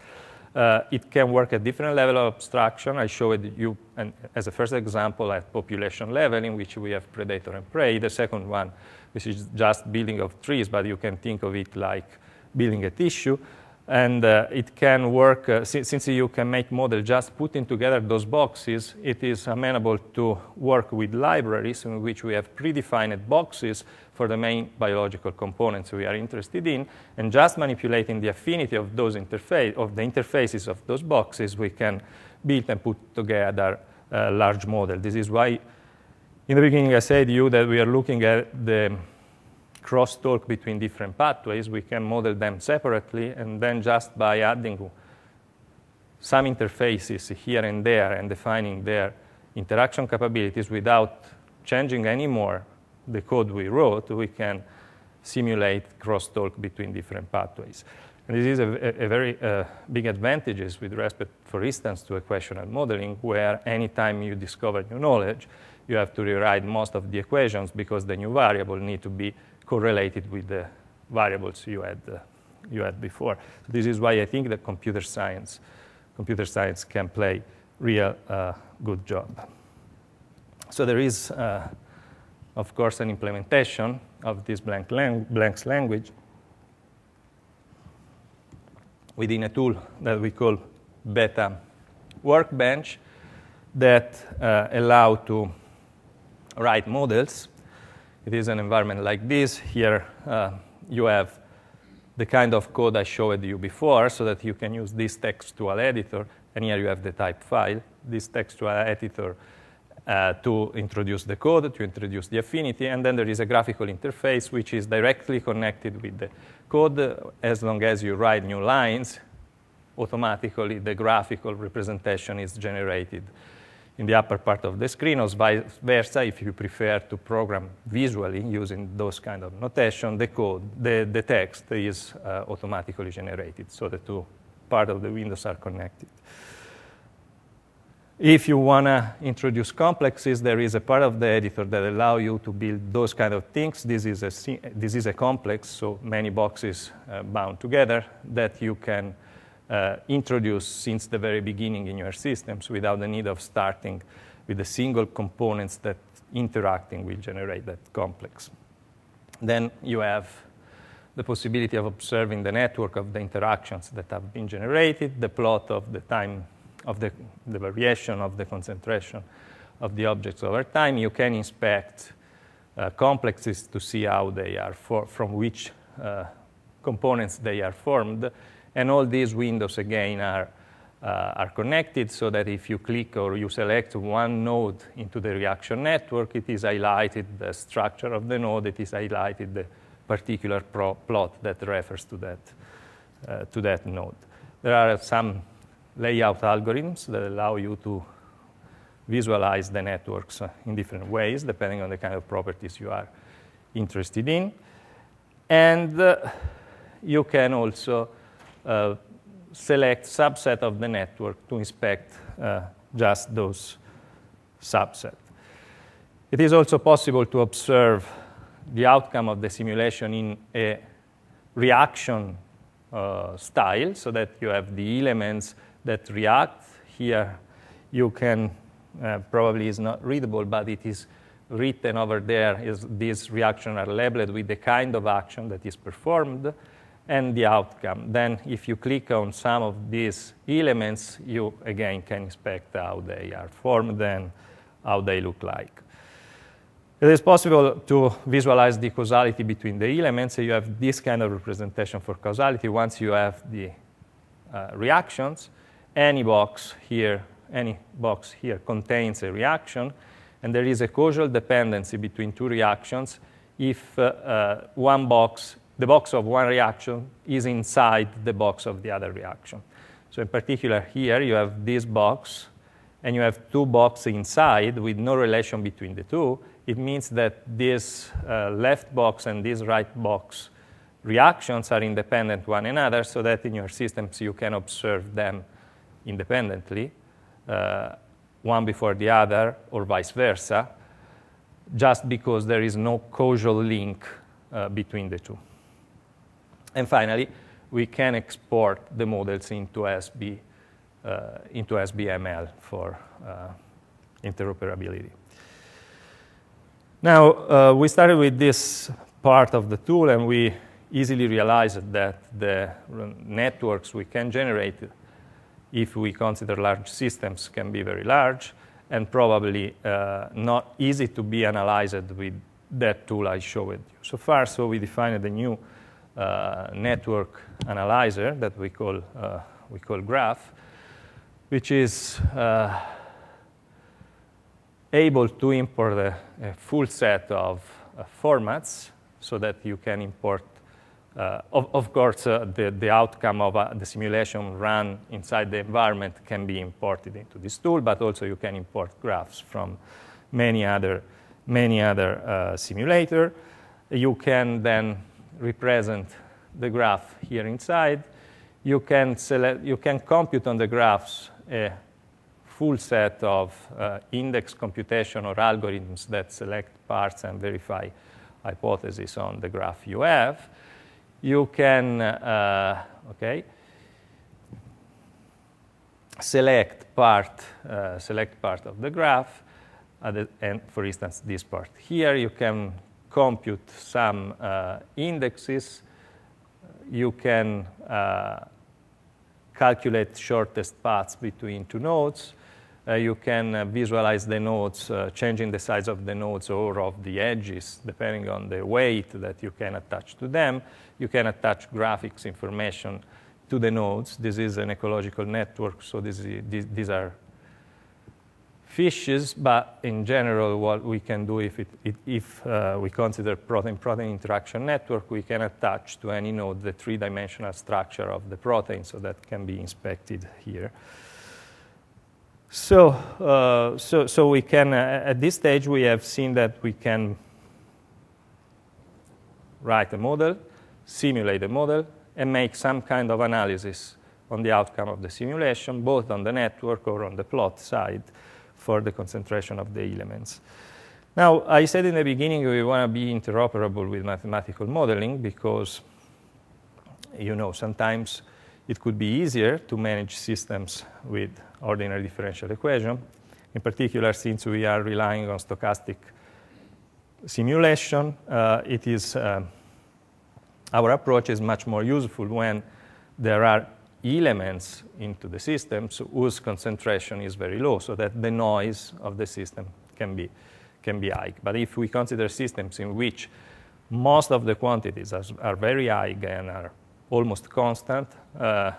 Uh, it can work at different level of abstraction. I showed you an, as a first example at population level in which we have predator and prey. The second one, which is just building of trees, but you can think of it like building a tissue and uh, it can work uh, since, since you can make model just putting together those boxes it is amenable to work with libraries in which we have predefined boxes for the main biological components we are interested in. And just manipulating the affinity of those interface of the interfaces of those boxes we can build and put together a large model. This is why in the beginning i said to you that we are looking at the crosstalk between different pathways, we can model them separately, and then just by adding some interfaces here and there and defining their interaction capabilities without changing anymore the code we wrote, we can simulate crosstalk between different pathways. And this is a, a, very uh, big advantage with respect, for instance, to equational modeling, where anytime you discover new knowledge, you have to rewrite most of the equations because the new variable need to be correlated with the variables you had, uh, you had before. So this is why I think that computer science, computer science can play real uh, good job. So there is, uh, of course, an implementation of this blank lang- BlenX language within a tool that we call Beta Workbench that uh, allow to write models it is an environment like this. Here uh, you have the kind of code I showed you before so that you can use this textual editor. And here you have the type file, this textual editor uh, to introduce the code, to introduce the affinity. And then there is a graphical interface which is directly connected with the code. As long as you write new lines, automatically the graphical representation is generated in the upper part of the screen, or vice versa, if you prefer to program visually using those kind of notation, the code, the, the text is uh, automatically generated, so the two part of the windows are connected. If you want to introduce complexes, there is a part of the editor that allow you to build those kind of things. This is a, this is a complex, so many boxes uh, bound together that you can uh, introduced since the very beginning in your systems without the need of starting with the single components that interacting will generate that complex. Then you have the possibility of observing the network of the interactions that have been generated, the plot of the time of the, the variation of the concentration of the objects over time. You can inspect uh, complexes to see how they are, for, from which uh, components they are formed and all these windows, again, are, uh, are connected so that if you click or you select one node into the reaction network, it is highlighted the structure of the node, it is highlighted the particular plot that refers to that, uh, to that node. There are some layout algorithms that allow you to visualize the networks uh, in different ways, depending on the kind of properties you are interested in. And uh, you can also select subset of the network to inspect uh, just those subset. It is also possible to observe the outcome of the simulation in a reaction uh, style so that you have the elements that react. Here you can, uh, probably is not readable, but it is written over there is these reactions are labeled with the kind of action that is performed and the outcome. Then if you click on some of these elements, you again can inspect how they are formed and how they look like. It is possible to visualize the causality between the elements. So you have this kind of representation for causality. Once you have the uh, reactions, any box here, any box here contains a reaction, and there is a causal dependency between two reactions if uh, uh, one box, the box of one reaction, is inside the box of the other reaction. So in particular, here you have this box, and you have two boxes inside with no relation between the two. It means that this uh, left box and this right box reactions are independent one another, so that in your systems you can observe them independently, uh, one before the other, or vice versa just because there is no causal link uh, between the two. And finally, we can export the models into SB, uh, into SBML for uh, interoperability. Now, uh, we started with this part of the tool, and we easily realized that the networks we can generate, if we consider large systems, can be very large and probably uh, not easy to be analyzed with that tool I showed you. So far, so we defined a new network analyzer that we call, uh, we call Graph, which is uh, able to import a, a full set of uh, formats so that you can import uh, of, of, course, uh, the, the outcome of uh, the simulation run inside the environment can be imported into this tool, but also you can import graphs from many other, many other uh, simulator. You can then represent the graph here inside. You can, select, you can compute on the graphs a full set of uh, index computation or algorithms that select parts and verify hypotheses on the graph you have you can, uh, okay, select part, uh, select part of the graph, and for instance, this part here, you can compute some uh, indexes, you can uh, calculate shortest paths between two nodes, uh, you can uh, visualize the nodes, uh, changing the size of the nodes or of the edges, depending on the weight that you can attach to them. You can attach graphics information to the nodes. This is an ecological network, so is, these are fishes, but in general, what we can do if, it, it, if uh, we consider protein-protein interaction network, we can attach to any node the three-dimensional structure of the protein, so that can be inspected here. So, uh, so, so we can, uh, at this stage, we have seen that we can write a model, simulate a model, and make some kind of analysis on the outcome of the simulation, both on the network or on the plot side for the concentration of the elements. Now, I said in the beginning we want to be interoperable with mathematical modeling because, you know, sometimes it could be easier to manage systems with ordinary differential equation, in particular since we are relying on stochastic simulation, uh, it is, uh, our approach is much more useful when there are elements into the systems whose concentration is very low, so that the noise of the system can be, can be high. But if we consider systems in which most of the quantities are, are very high and are almost constant uh,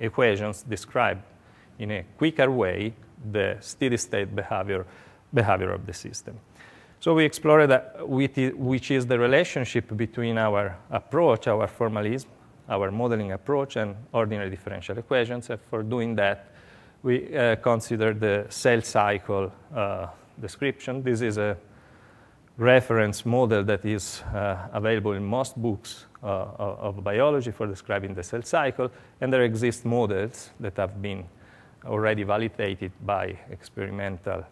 equations describe in a quicker way the steady state behavior, behavior of the system. So we explored that, which is the relationship between our approach, our formalism, our modeling approach, and ordinary differential equations. And for doing that, we uh, considered the cell cycle uh, description. This is a reference model that is uh, available in most books uh, of biology for describing the cell cycle, and there exist models that have been already validated by experimental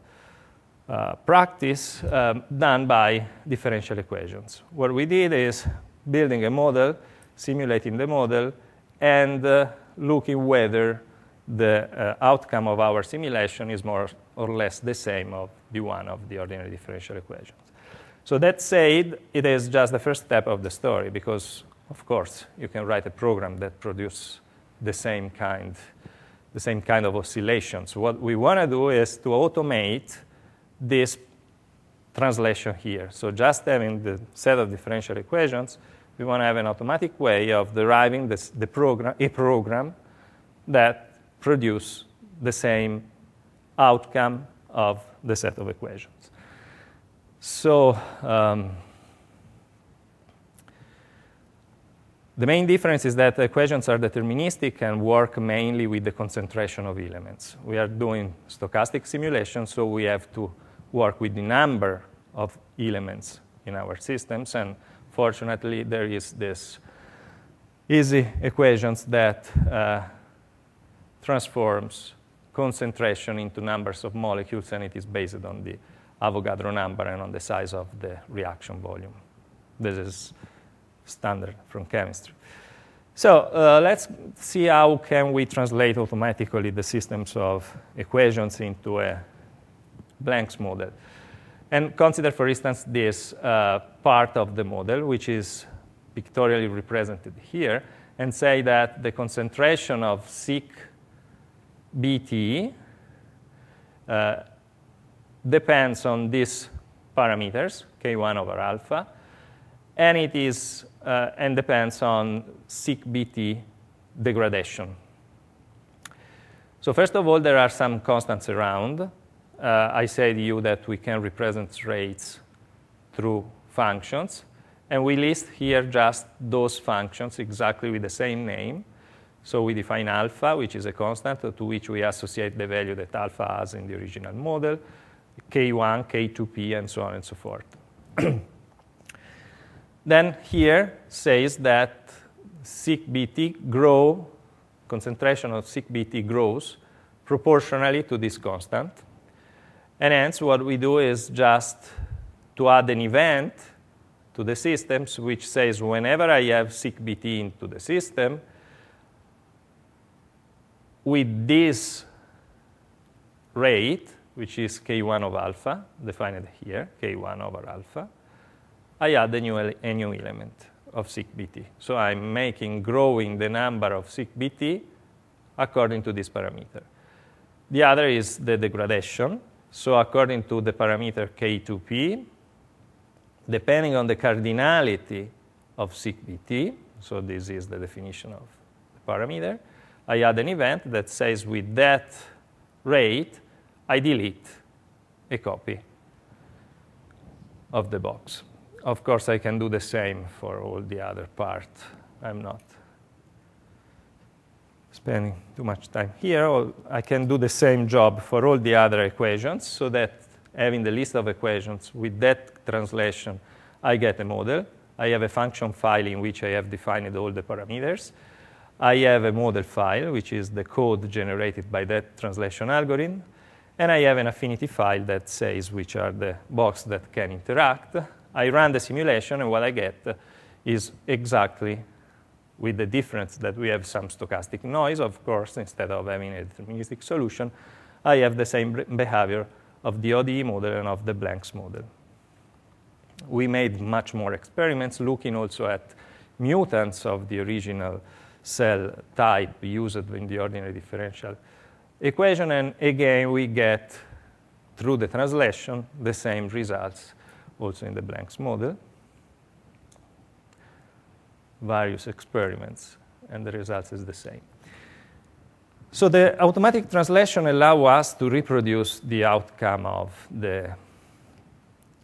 uh, practice um, done by differential equations. What we did is building a model, simulating the model, and uh, looking whether the uh, outcome of our simulation is more or less the same of the one of the ordinary differential equations. So that said, it is just the first step of the story because, of course, you can write a program that produces the same kind, the same kind of oscillations. What we want to do is to automate this translation here. So just having the set of differential equations, we want to have an automatic way of deriving this, the program, a program that produce the same outcome of the set of equations. So um, The main difference is that the equations are deterministic and work mainly with the concentration of elements. We are doing stochastic simulation, so we have to work with the number of elements in our systems, and fortunately, there is this easy equations that uh, transforms concentration into numbers of molecules, and it is based on the Avogadro number and on the size of the reaction volume. This is standard from chemistry. So uh, let's see how can we translate automatically the systems of equations into a BlenX model. And consider, for instance, this uh, part of the model, which is pictorially represented here, and say that the concentration of sic bt uh, depends on these parameters, k1 over alpha, and it is uh, and depends on SIC-BT degradation. So first of all, there are some constants around. Uh, I said to you that we can represent rates through functions, and we list here just those functions exactly with the same name. So we define alpha, which is a constant to which we associate the value that alpha has in the original model, k1, k2p, and so on and so forth. Then here says that SIC-BT grow, concentration of SIC-BT grows proportionally to this constant. And hence what we do is just to add an event to the systems which says whenever I have SIC-BT into the system, with this rate, which is k1 of alpha, defined here, k1 over alpha, I add a new, a new element of SIC-BT. So I'm making growing the number of SIC-BT according to this parameter. The other is the degradation. So according to the parameter K2P, depending on the cardinality of SIC-BT, so this is the definition of the parameter, I add an event that says with that rate, I delete a copy of the box. Of course, I can do the same for all the other part. I'm not spending too much time here. I can do the same job for all the other equations so that having the list of equations with that translation, I get a model. I have a function file in which I have defined all the parameters. I have a model file, which is the code generated by that translation algorithm. And I have an affinity file that says which are the boxes that can interact. I run the simulation, and what I get is exactly with the difference that we have some stochastic noise, of course, instead of having a deterministic solution, I have the same behavior of the ODE model and of the BlenX model. We made much more experiments looking also at mutants of the original cell type used in the ordinary differential equation, and again, we get, through the translation, the same results also in the BlenX model, various experiments, and the results is the same. So the automatic translation allow us to reproduce the outcome of the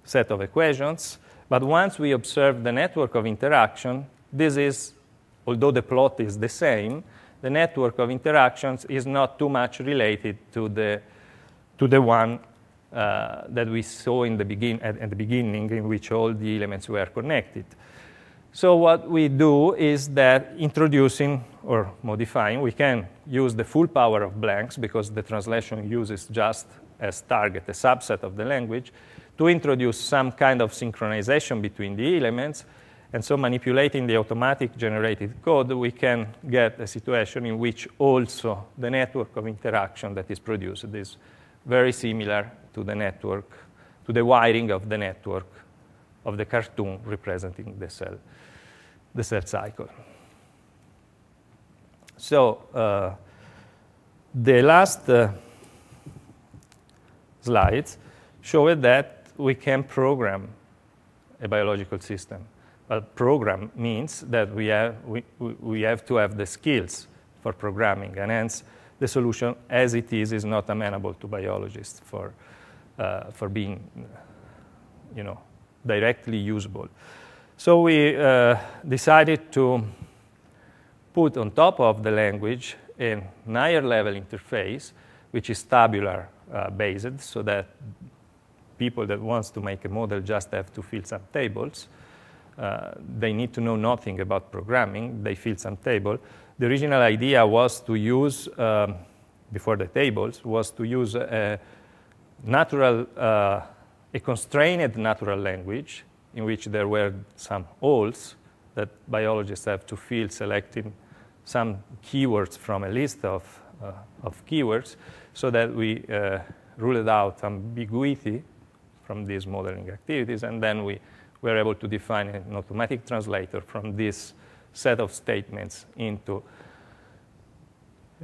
set of equations, but once we observe the network of interaction, this is, although the plot is the same, the network of interactions is not too much related to the, to the one uh, that we saw in the begin- at, at the beginning, in which all the elements were connected. So what we do is that introducing or modifying, we can use the full power of BlenX because the translation uses just as target a subset of the language to introduce some kind of synchronization between the elements. And so manipulating the automatic generated code, we can get a situation in which also the network of interaction that is produced is very similar to the network, to the wiring of the network of the cartoon representing the cell, the cell cycle. So uh, the last uh, slides show that we can program a biological system. But program means that we have, we, we have to have the skills for programming, and hence the solution as it is is not amenable to biologists for, uh, for being you know, directly usable. So we uh, decided to put on top of the language a higher level interface, which is tabular uh, based, so that people that wants to make a model just have to fill some tables. Uh, they need to know nothing about programming. They fill some table. The original idea was to use, um, before the tables, was to use a natural, uh, a constrained natural language in which there were some holes that biologists have to fill selecting some keywords from a list of, uh, of keywords so that we uh, ruled out ambiguity from these modeling activities, and then we were able to define an automatic translator from this set of statements into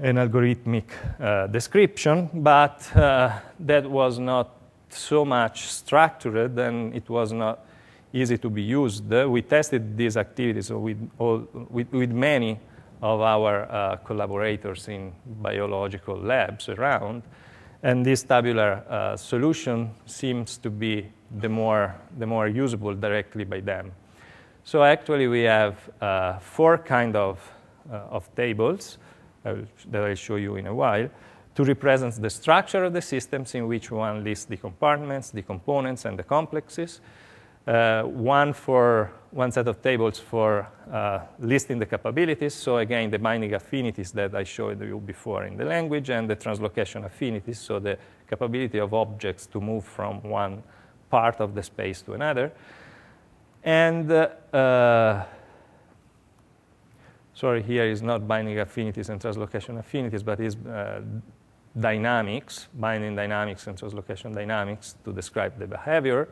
an algorithmic uh, description, but uh, that was not so much structured and it was not easy to be used. we tested these activities with, all, with, with many of our uh, collaborators in biological labs around, and this tabular uh, solution seems to be the more, the more usable directly by them. So actually we have uh, four kind of, uh, of tables that I'll show you in a while to represent the structure of the systems in which one lists the compartments, the components, and the complexes. Uh, one for one set of tables for uh, listing the capabilities. So again, the binding affinities that I showed you before in the language, and the translocation affinities, so the capability of objects to move from one part of the space to another. And uh, uh sorry, here is not binding affinities and translocation affinities, but is uh, dynamics, binding dynamics and translocation dynamics to describe the behavior.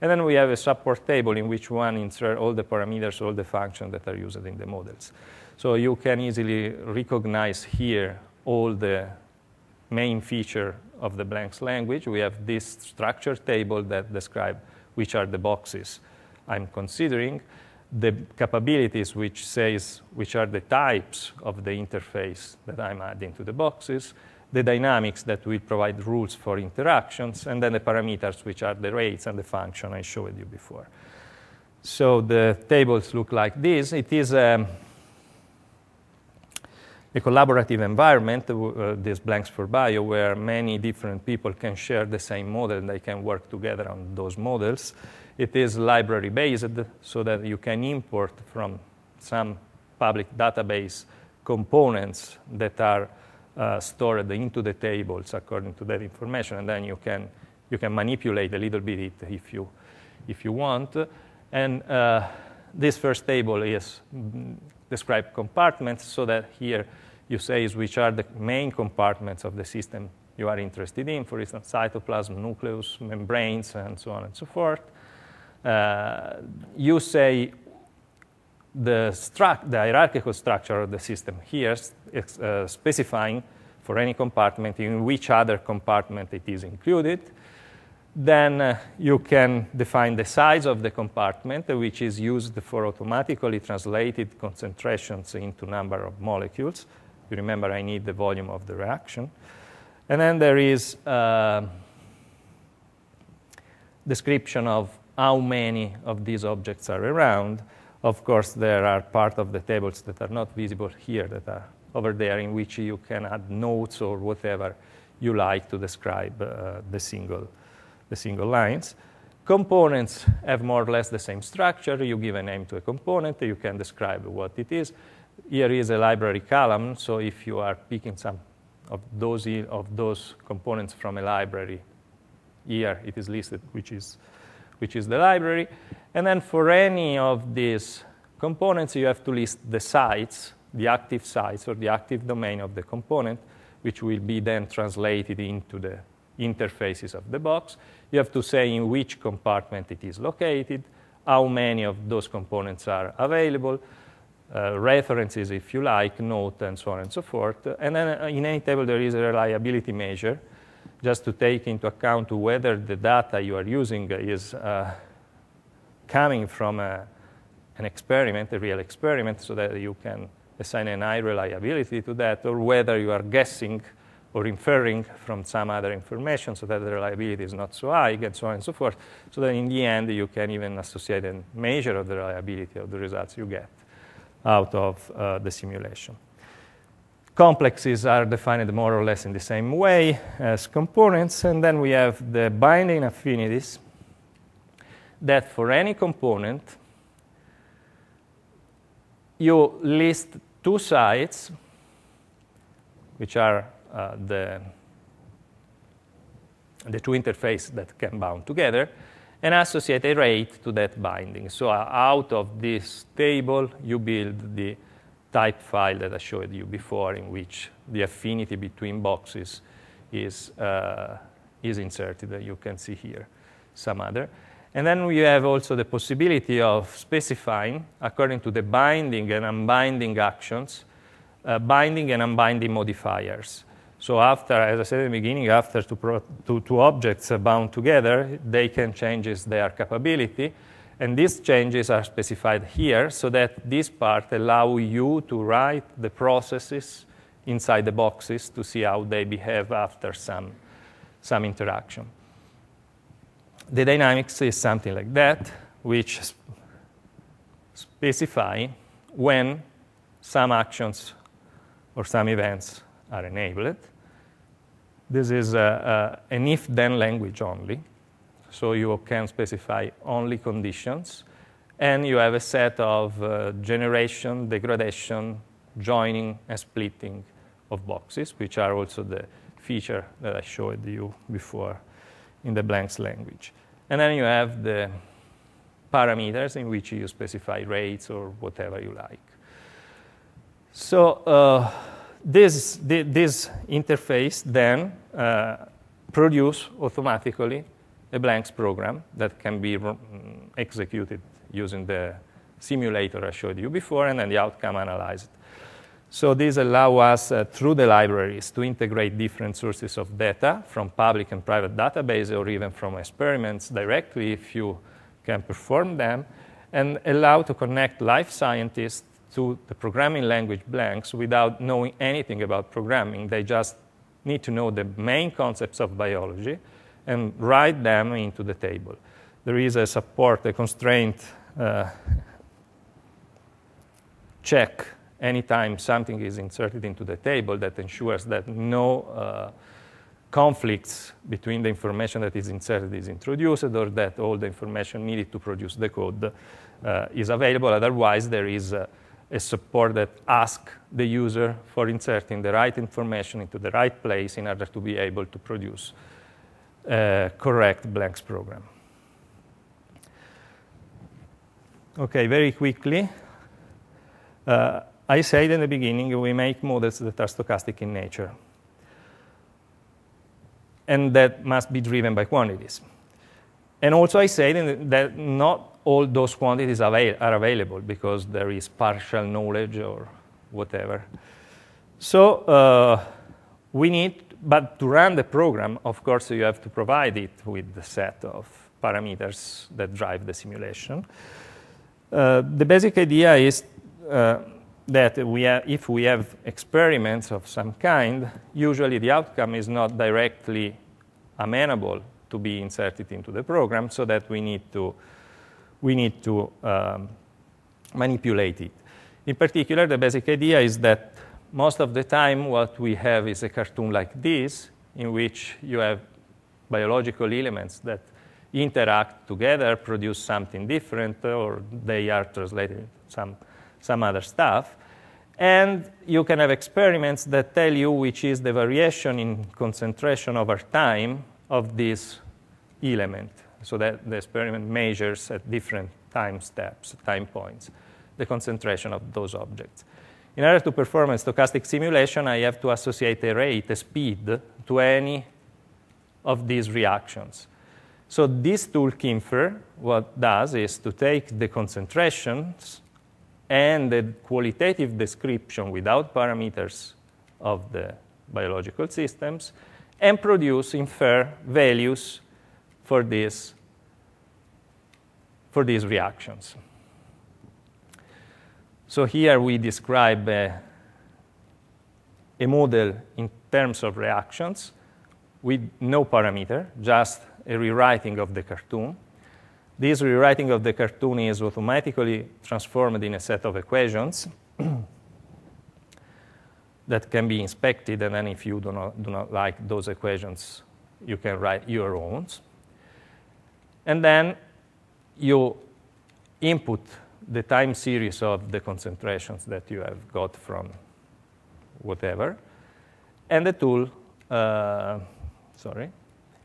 And then we have a support table in which one insert all the parameters, all the functions that are used in the models. So you can easily recognize here all the main feature of the BlenX language. We have this structure table that describe which are the boxes I'm considering the capabilities which says which are the types of the interface that I'm adding to the boxes, the dynamics that will provide rules for interactions, and then the parameters which are the rates and the function I showed you before. So the tables look like this. It is a, um, a collaborative environment, uh, this BlenX for Bio, where many different people can share the same model and they can work together on those models. It is library based so that you can import from some public database components that are uh, stored into the tables according to that information, and then you can, you can manipulate a little bit it if you, if you want. And uh, this first table is mm, describe compartments so that here you say which are the main compartments of the system you are interested in, for instance, cytoplasm, nucleus, membranes, and so on and so forth. Uh, you say the, stru- the, hierarchical structure of the system here, uh, specifying for any compartment in which other compartment it is included. Then uh, you can define the size of the compartment, which is used for automatically translated concentrations into number of molecules. You remember I need the volume of the reaction. And then there is uh, description of how many of these objects are around. Of course, there are part of the tables that are not visible here that are over there in which you can add notes or whatever you like to describe uh, the, single, the single lines. Components have more or less the same structure. You give a name to a component, you can describe what it is. Here is a library column, so if you are picking some of those, of those components from a library, here it is listed, which is which is the library. And then for any of these components, you have to list the sites, the active size or the active domain of the component, which will be then translated into the interfaces of the box. You have to say in which compartment it is located, how many of those components are available, uh, references, if you like, note, and so on and so forth. And then uh, in any table, there is a reliability measure just to take into account whether the data you are using is uh, coming from a, an experiment, a real experiment, so that you can assign an high reliability to that, or whether you are guessing or inferring from some other information so that the reliability is not so high, and so on and so forth, so that in the end you can even associate a measure of the reliability of the results you get out of uh, the simulation. Complexes are defined more or less in the same way as components, and then we have the binding affinities that for any component, you list two sites, which are uh, the, the two interfaces that can bound together, and associate a rate to that binding. So uh, out of this table, you build the type file that I showed you before, in which the affinity between boxes is, uh, is inserted. You can see here some other. And then we have also the possibility of specifying, according to the binding and unbinding actions, uh, binding and unbinding modifiers. So after, as I said in the beginning, after two, pro- two, two objects are bound together, they can change their capability. And these changes are specified here so that this part allow you to write the processes inside the boxes to see how they behave after some, some interaction. The dynamics is something like that, which specify when some actions or some events are enabled. This is a, a, an if then language only. So you can specify only conditions. And you have a set of uh, generation, degradation, joining, and splitting of boxes, which are also the feature that I showed you before in the BlenX language. And then you have the parameters in which you specify rates or whatever you like. So uh, this, this interface then uh, produce automatically a BlenX program that can be executed using the simulator I showed you before, and then the outcome analyzed so these allow us, uh, through the libraries, to integrate different sources of data from public and private databases or even from experiments directly if you can perform them, and allow to connect life scientists to the programming language BlenX without knowing anything about programming. They just need to know the main concepts of biology and write them into the table. There is a support, a constraint uh, check anytime something is inserted into the table that ensures that no uh, conflicts between the information that is inserted is introduced or that all the information needed to produce the code uh, is available. Otherwise, there is a, a support that asks the user for inserting the right information into the right place in order to be able to produce a correct BlenX program. Okay, very quickly. Uh, I said in the beginning we make models that are stochastic in nature. And that must be driven by quantities. And also, I said that not all those quantities are, available because there is partial knowledge or whatever. So, uh, we need, but to run the program, of course, you have to provide it with the set of parameters that drive the simulation. Uh, the basic idea is uh, that we have, if we have experiments of some kind, usually the outcome is not directly amenable to be inserted into the program, so that we need to, we need to um, manipulate it. In particular, the basic idea is that most of the time what we have is a cartoon like this, in which you have biological elements that interact together, produce something different, or they are translated some some other stuff. And you can have experiments that tell you which is the variation in concentration over time of this element. So that the experiment measures at different time steps, time points, the concentration of those objects. In order to perform a stochastic simulation, I have to associate a rate, a speed, to any of these reactions. So this tool, KInfer, what does is to take the concentrations and the qualitative description without parameters of the biological systems and produce infer values for these, for these reactions. So here we describe a, a model in terms of reactions with no parameter, just a rewriting of the cartoon. This rewriting of the cartoon is automatically transformed in a set of equations that can be inspected, and then if you do not, do not like those equations, you can write your own. And then you input the time series of the concentrations that you have got from whatever, and the tool, uh, sorry,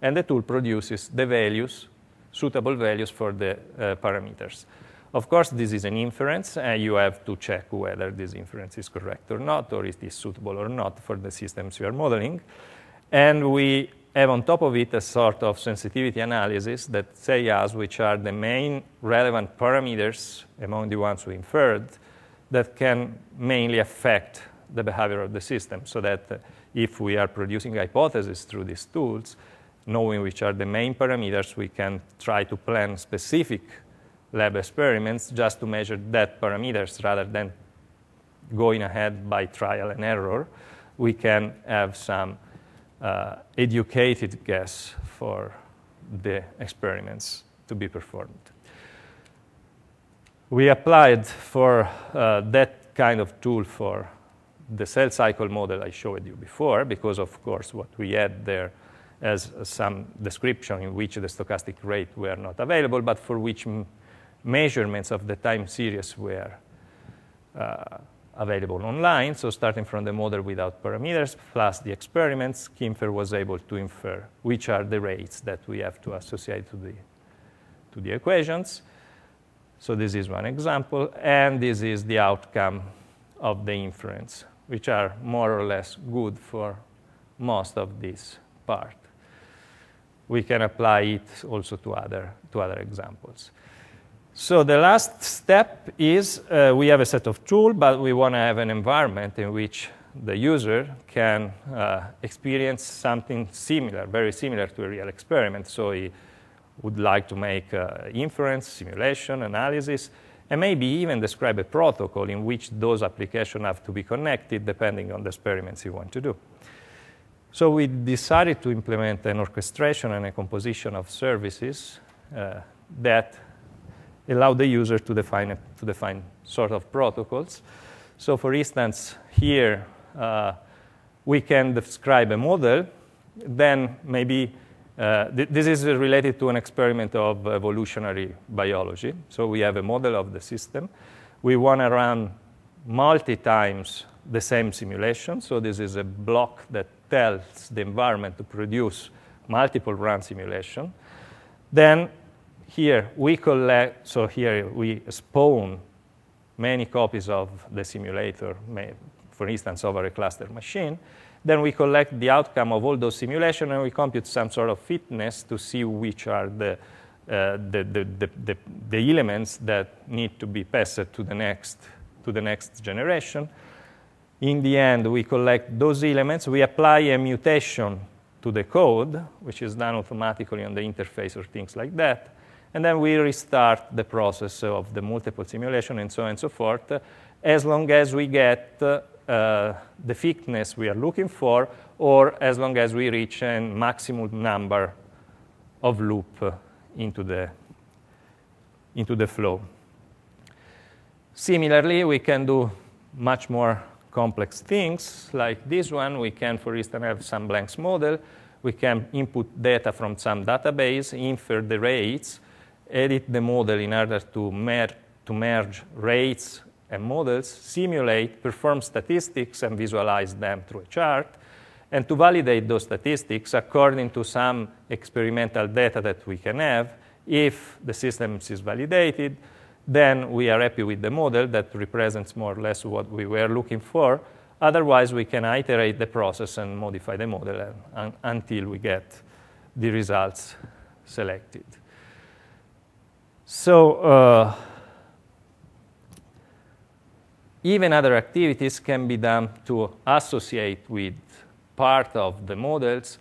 and the tool produces the values, suitable values for the uh, parameters. Of course, this is an inference, and you have to check whether this inference is correct or not, or is this suitable or not for the systems you are modeling. And we have on top of it a sort of sensitivity analysis that say us which are the main relevant parameters among the ones we inferred that can mainly affect the behavior of the system so that if we are producing hypotheses through these tools, knowing which are the main parameters, we can try to plan specific lab experiments just to measure that parameters rather than going ahead by trial and error. We can have some uh, educated guess for the experiments to be performed. We applied for uh, that kind of tool for the cell cycle model I showed you before, because of course what we had there as some description in which the stochastic rate were not available, but for which measurements of the time series were uh, available online. So starting from the model without parameters plus the experiments, KInfer was able to infer which are the rates that we have to associate to the, to the equations. So this is one example, and this is the outcome of the inference, which are more or less good for most of this part. We can apply it also to other, to other examples. So the last step is uh, we have a set of tools, but we want to have an environment in which the user can uh, experience something similar, very similar to a real experiment. So he would like to make uh, inference, simulation, analysis, and maybe even describe a protocol in which those applications have to be connected depending on the experiments you want to do. So we decided to implement an orchestration and a composition of services uh, that allow the user to define, to define sort of protocols. So for instance, here uh, we can describe a model, then maybe uh, th- this is related to an experiment of evolutionary biology. So we have a model of the system. We want to run multi times the same simulation. So this is a block that tells the environment to produce multiple run simulation. Then here we collect, so here we spawn many copies of the simulator, for instance, over a cluster machine. Then we collect the outcome of all those simulations and we compute some sort of fitness to see which are the, uh, the, the, the, the, elements that need to be passed to the next, to the next generation. In the end, we collect those elements, we apply a mutation to the code, which is done automatically on the interface or things like that and then we restart the process of the multiple simulation and so on and so forth, as long as we get uh, the thickness we are looking for, or as long as we reach a maximum number of loop into the, into the flow. Similarly, we can do much more complex things like this one. We can, for instance, have some BlenX model. We can input data from some database, infer the rates, edit the model in order to, mer- to merge rates and models, simulate, perform statistics, and visualize them through a chart, and to validate those statistics according to some experimental data that we can have. If the system is validated, then we are happy with the model that represents more or less what we were looking for. Otherwise, we can iterate the process and modify the model until we get the results selected. So uh, even other activities can be done to associate with part of the models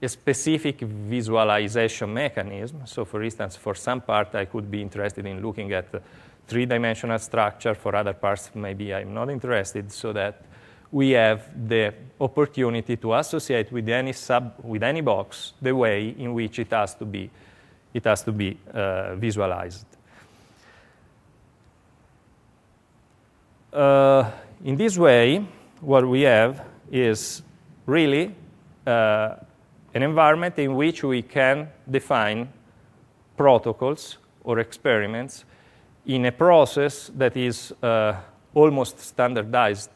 a specific visualization mechanism. So for instance, for some part, I could be interested in looking at three-dimensional structure. For other parts, maybe I'm not interested, so that we have the opportunity to associate with any, sub, with any box the way in which it has to be it has to be uh, visualized. Uh, in this way, what we have is really uh, an environment in which we can define protocols or experiments in a process that is uh, almost standardized,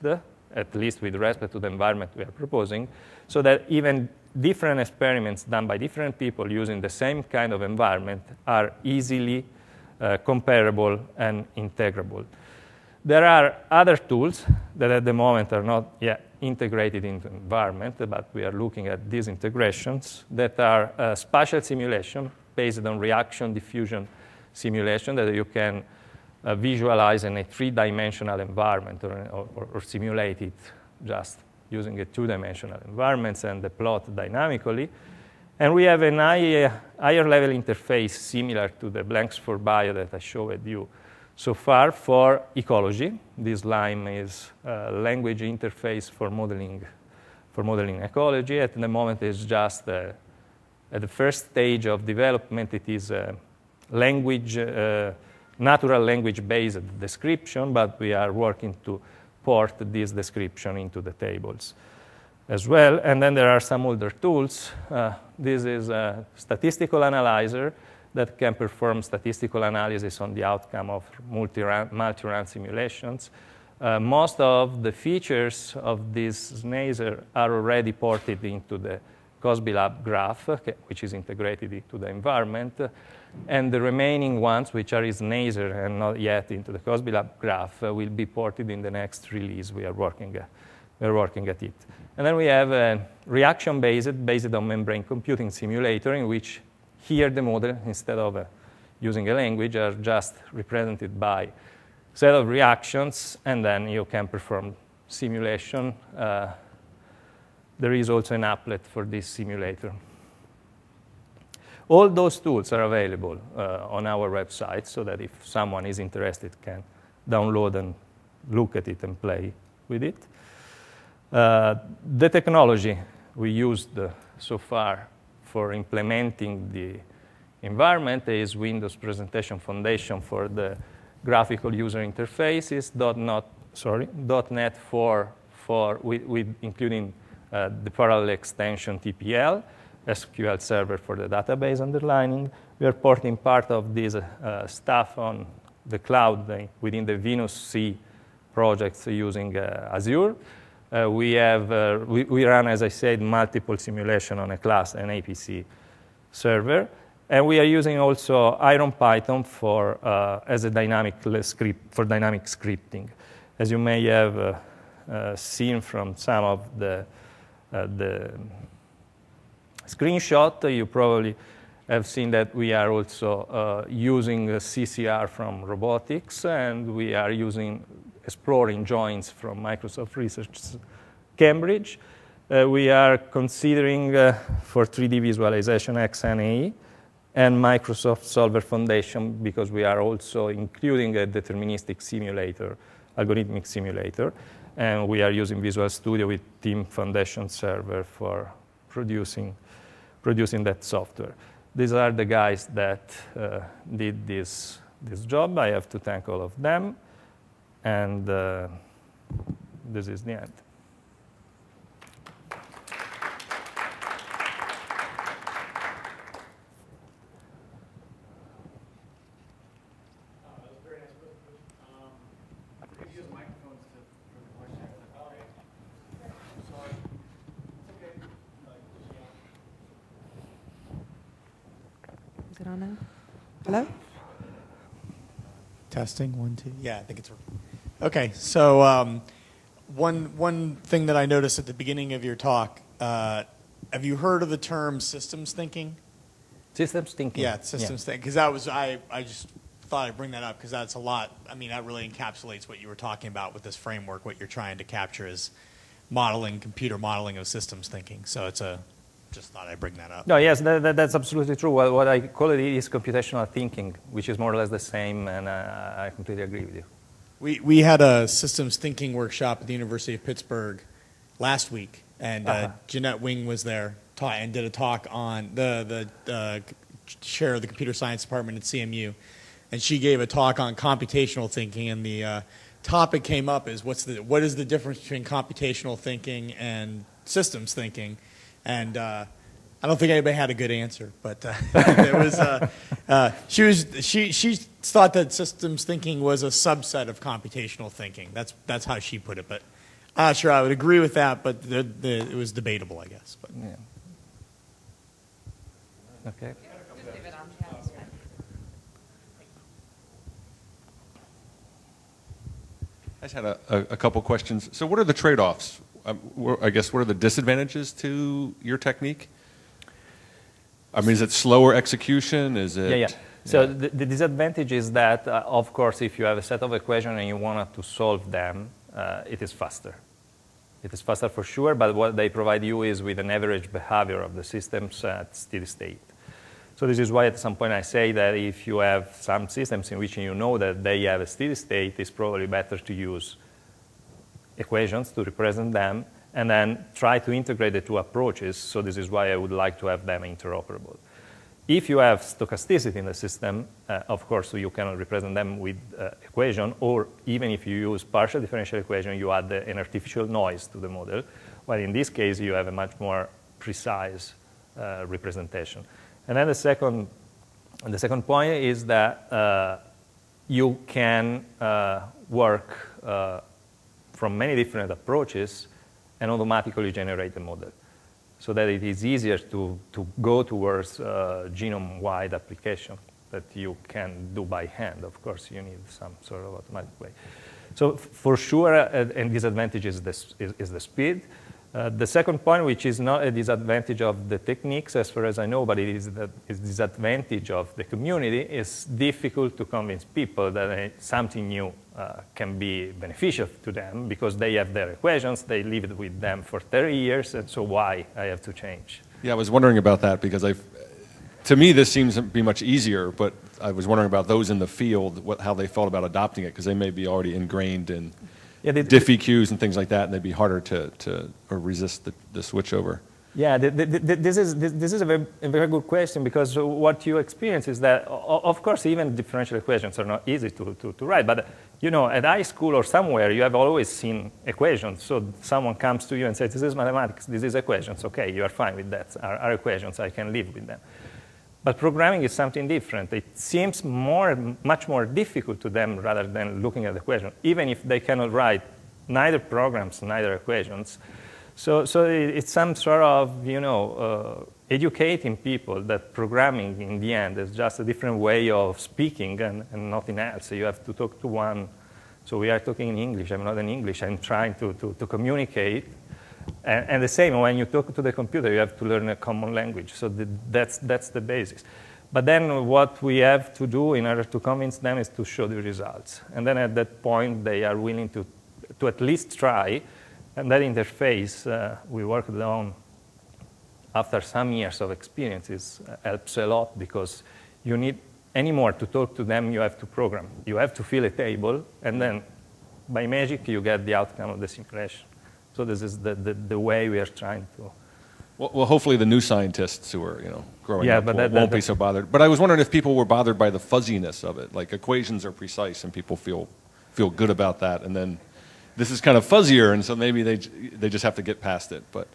at least with respect to the environment we are proposing, so that even different experiments done by different people using the same kind of environment are easily uh, comparable and integrable. There are other tools that at the moment are not yet integrated into environment, but we are looking at these integrations that are uh, spatial simulation based on reaction diffusion simulation that you can uh, visualize in a three-dimensional environment or, or, or, simulate it just using a two-dimensional environment and the plot dynamically. And we have a higher, higher level interface similar to the BlenX for bio that I showed you so far for ecology. This LIME is a language interface for modeling, for modeling ecology. At the moment, it's just uh, at the first stage of development. It is a language, uh, natural language-based description, but we are working to port this description into the tables as well. And then there are some older tools. Uh, this is a statistical analyzer that can perform statistical analysis on the outcome of multi-run, simulations. Uh, most of the features of this SNASER are already ported into the COSBILAB graph, which is integrated into the environment. And the remaining ones, which are SNASER and not yet into the COSBILAB graph, uh, will be ported in the next release. We are working, uh, we are working at it. And then we have a reaction-based, based on membrane computing simulator, in which here the model, instead of uh, using a language, are just represented by set of reactions, and then you can perform simulation. Uh, there is also an applet for this simulator. All those tools are available uh, on our website so that if someone is interested can download and look at it and play with it. Uh, the technology we used uh, so far for implementing the environment is Windows Presentation Foundation for the graphical user interfaces, .NET, sorry, .NET 4 for, with, with including uh, the parallel extension TPL, SQL Server for the database underlining. We are porting part of this uh, stuff on the cloud within the Venus C projects using uh, Azure. Uh, we, have, uh, we, we, run, as I said, multiple simulation on a class, an HPC server. And we are using also IronPython for, uh, as a dynamic script, for dynamic scripting. As you may have uh, uh, seen from some of the, uh, the screenshot, you probably have seen that we are also using CCR from robotics, and we are using exploring Joins from Microsoft Research Cambridge. Uh, we are considering uh, for 3D visualization XNA and Microsoft Solver Foundation because we are also including a deterministic simulator, algorithmic simulator, and we are using Visual Studio with Team Foundation Server for producing, producing that software. These are the guys that uh, did this, this job. I have to thank all of them. And uh, this is the end.
Testing one two. Yeah, I think it's okay. So um, one one thing that I noticed at the beginning of your talk, uh, have you heard of the term systems thinking?
Systems thinking.
Yeah, systems yeah. thinking. Because that was I I just thought I'd bring that up because that's a lot. I mean, that really encapsulates what you were talking about with this framework. What you're trying to capture is modeling, computer modeling of systems thinking. So it's a just thought I'd bring that up.
No, yes, that, that, that's absolutely true. What, what, I call it is computational thinking, which is more or less the same, and uh, I completely agree with you.
We, we had a systems thinking workshop at the University of Pittsburgh last week, and uh, uh-huh. Jeannette Wing was there taught, and did a talk on the, the uh, chair of the computer science department at CMU, and she gave a talk on computational thinking, and the uh, topic came up is what's the what is the difference between computational thinking and systems thinking, and uh, I don't think anybody had a good answer, but uh, it was uh, uh, she was she she thought that systems thinking was a subset of computational thinking. That's that's how she put it, but. I'm not sure I would agree with that, but the, the, it was debatable, I guess. But.
Yeah. Okay.
I just had a, a, a couple questions. So, what are the trade-offs? Um, I guess what are the disadvantages to your technique? I mean, is it slower execution? Is it?
Yeah, yeah. So the, the disadvantage is that, uh, of course, if you have a set of equations and you want to solve them, uh, it is faster. It is faster for sure, but what they provide you is with an average behavior of the systems at steady state. So this is why at some point I say that if you have some systems in which you know that they have a steady state, it's probably better to use equations to represent them and then try to integrate the two approaches. So this is why I would like to have them interoperable. If you have stochasticity in the system, uh, of course, you cannot represent them with uh, equation, or even if you use partial differential equation, you add the, an artificial noise to the model. While in this case, you have a much more precise uh, representation. And then the second, the second point is that uh, you can uh, work uh, from many different approaches and automatically generate the model so that it is easier to, to go towards uh, genome-wide application that you can do by hand. Of course, you need some sort of automatic way. So for sure, uh, and disadvantage is the, is, is the speed. Uh, the second point, which is not a disadvantage of the techniques, as far as I know, but it is a disadvantage of the community, is difficult to convince people that something new uh, can be beneficial to them because they have their equations, they lived with them for 30 years, and so why I have to change?
Yeah, I was wondering about that because I, to me, this seems to be much easier. But I was wondering about those in the field, what, how they felt about adopting it because they may be already ingrained in
Yeah, the-
diffie queues and things like that, and they'd be harder to, to or resist the, the switch over.
Yeah, the, the, the, this is, this, this is a very, a very good question because what you experience is that, of course, even differential equations are not easy to, to, to write. But, you know, at high school or somewhere, you have always seen equations. So someone comes to you and says, this is mathematics, this is equations. Okay, you are fine with that. Are, are equations, I can live with them. But programming is something different. It seems more, much more difficult to them rather than looking at the equation, even if they cannot write neither programs, neither equations. So, so it's some sort of, you know, uh, educating people that programming in the end is just a different way of speaking and, and nothing else. So you have to talk to one. So we are talking in English. I'm not in English. I'm trying to, to, to communicate. And, and the same, when you talk to the computer, you have to learn a common language. So the, that's, that's the basis. But then what we have to do in order to convince them is to show the results. And then at that point, they are willing to, to at least try. And that interface uh, we worked on after some years of experiences uh, helps a lot because you need anymore to talk to them, you have to program. You have to fill a table, and then by magic, you get the outcome of the simulation. So this is the, the, the way we are trying to.
Well, well, hopefully the new scientists who are you know growing
Yeah,
up
but
will,
that- that-
won't be
that-
so bothered. But I was wondering if people were bothered by the fuzziness of it. Like equations are precise, and people feel feel good about that, and then this is kind of fuzzier, and so maybe they they just have to get past it. But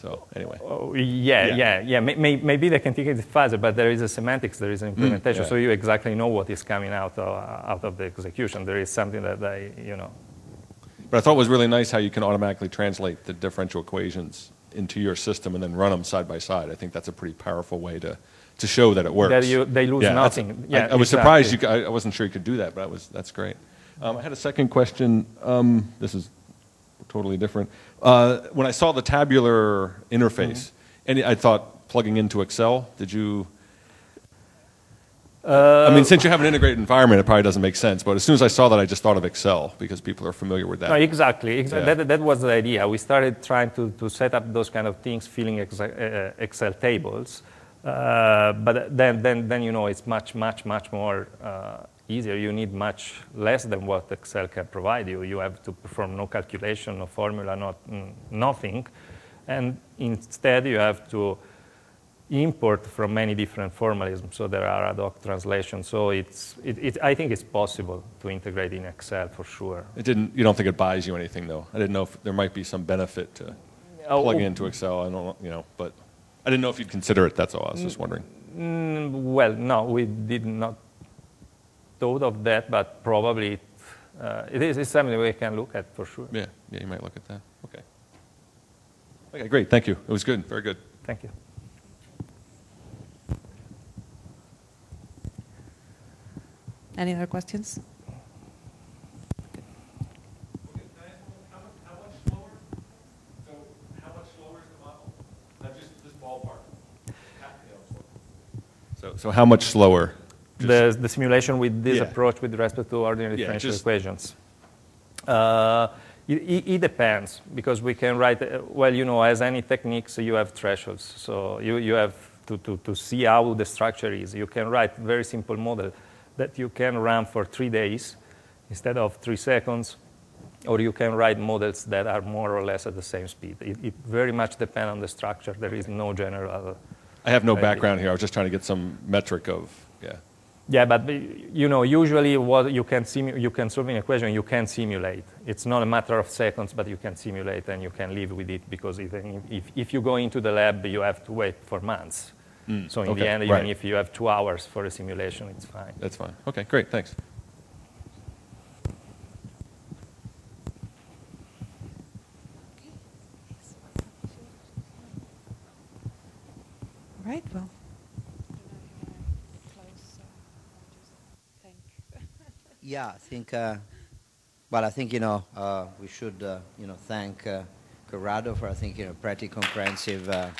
so anyway,
Oh, yeah,
Yeah.
yeah, yeah. May, may, maybe they can take it faster, but there is a semantics, there is an mm, implementation,
yeah.
so you exactly know what is coming out of, out of the execution. There is something that they, you know.
But I thought it was really nice how you can automatically translate the differential equations into your system and then run them side by side. I think that's a pretty powerful way to to show that it works.
That you- they lose
Yeah,
nothing.
I-
Yeah,
I, was
exactly.
surprised. You, I I wasn't sure you could do that, but I was, that's great. Um, I had a second question. Um, this is totally different. Uh, when I saw the tabular interface,
Mm-hmm.
and I thought plugging into Excel, did you?
Uh,
I mean, since you have an integrated environment, it probably doesn't make sense. But as soon as I saw that, I just thought of Excel because people are familiar with that.
No, exactly. Exa-
Yeah.
that, that was the idea. We started trying to, to set up those kind of things, filling exa- uh, Excel tables. Uh, but then, then, then, you know, it's much, much, much more uh, easier. You need much less than what Excel can provide you. You have to perform no calculation, no formula, not, nothing. And instead, you have to import from many different formalisms. So there are ad hoc translations. So it's, it, it, I think it's possible to integrate in Excel for sure.
It didn't. You don't think it buys you anything, though. I didn't know if there might be some benefit to
Oh,
plugging into Excel. I don't, you know, but I didn't know if you'd consider it. That's all. I was just wondering.
Mm, well, no, we did not thought of that, but probably it, uh, it is it's something we can look at for sure.
Yeah, yeah, you might look at that. Okay. Okay, great. Thank you. It was good. Very good.
Thank you.
Any other questions?
So, so how much slower?
The, the simulation with this
Yeah.
approach with respect to ordinary
Yeah,
differential
just-
equations. Uh, it, it, it depends because we can write, uh, well, you know, as any techniques, you have thresholds. So you, you have to, to, to see how the structure is. You can write very simple model that you can run for three days instead of three seconds, or you can write models that are more or less at the same speed. It, it very much depends on the structure. There is no general.
I have no
Right.
background here. I was just trying to get some metric of, yeah.
Yeah, but you know, usually what you can simu- you can solve an equation you can simulate. It's not a matter of seconds, but you can simulate and you can live with it because even if, if you go into the lab, you have to wait for months. So in
okay,
the end, even
right.
if you have two hours for a simulation, it's fine.
That's fine. Okay, great. Thanks.
All right, well.
Yeah, I think. Uh, well, I think you know uh, we should uh, you know thank uh, Corrado for I think you know pretty comprehensive uh,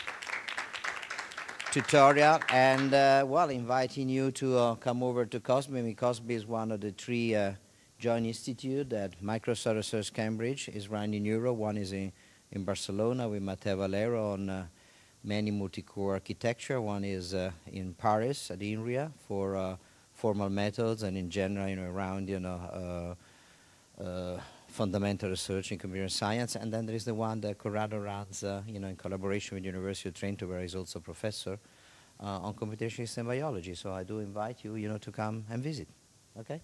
tutorial and uh, well inviting you to uh, come over to COSBI. I mean, COSBI is one of the three uh, joint institute that Microsoft Research Cambridge is running in Europe. One is in, in Barcelona with Mateo Valero on uh, many multi-core architecture. One is uh, in Paris at INRIA for uh, formal methods and in general, you know, around, you know, fundamental research in computer science. And then there is the one that Corrado runs, uh, you know, in collaboration with University of Trento, where he's also professor uh, on computational system biology. So I do invite you, you know, to come and visit. Okay?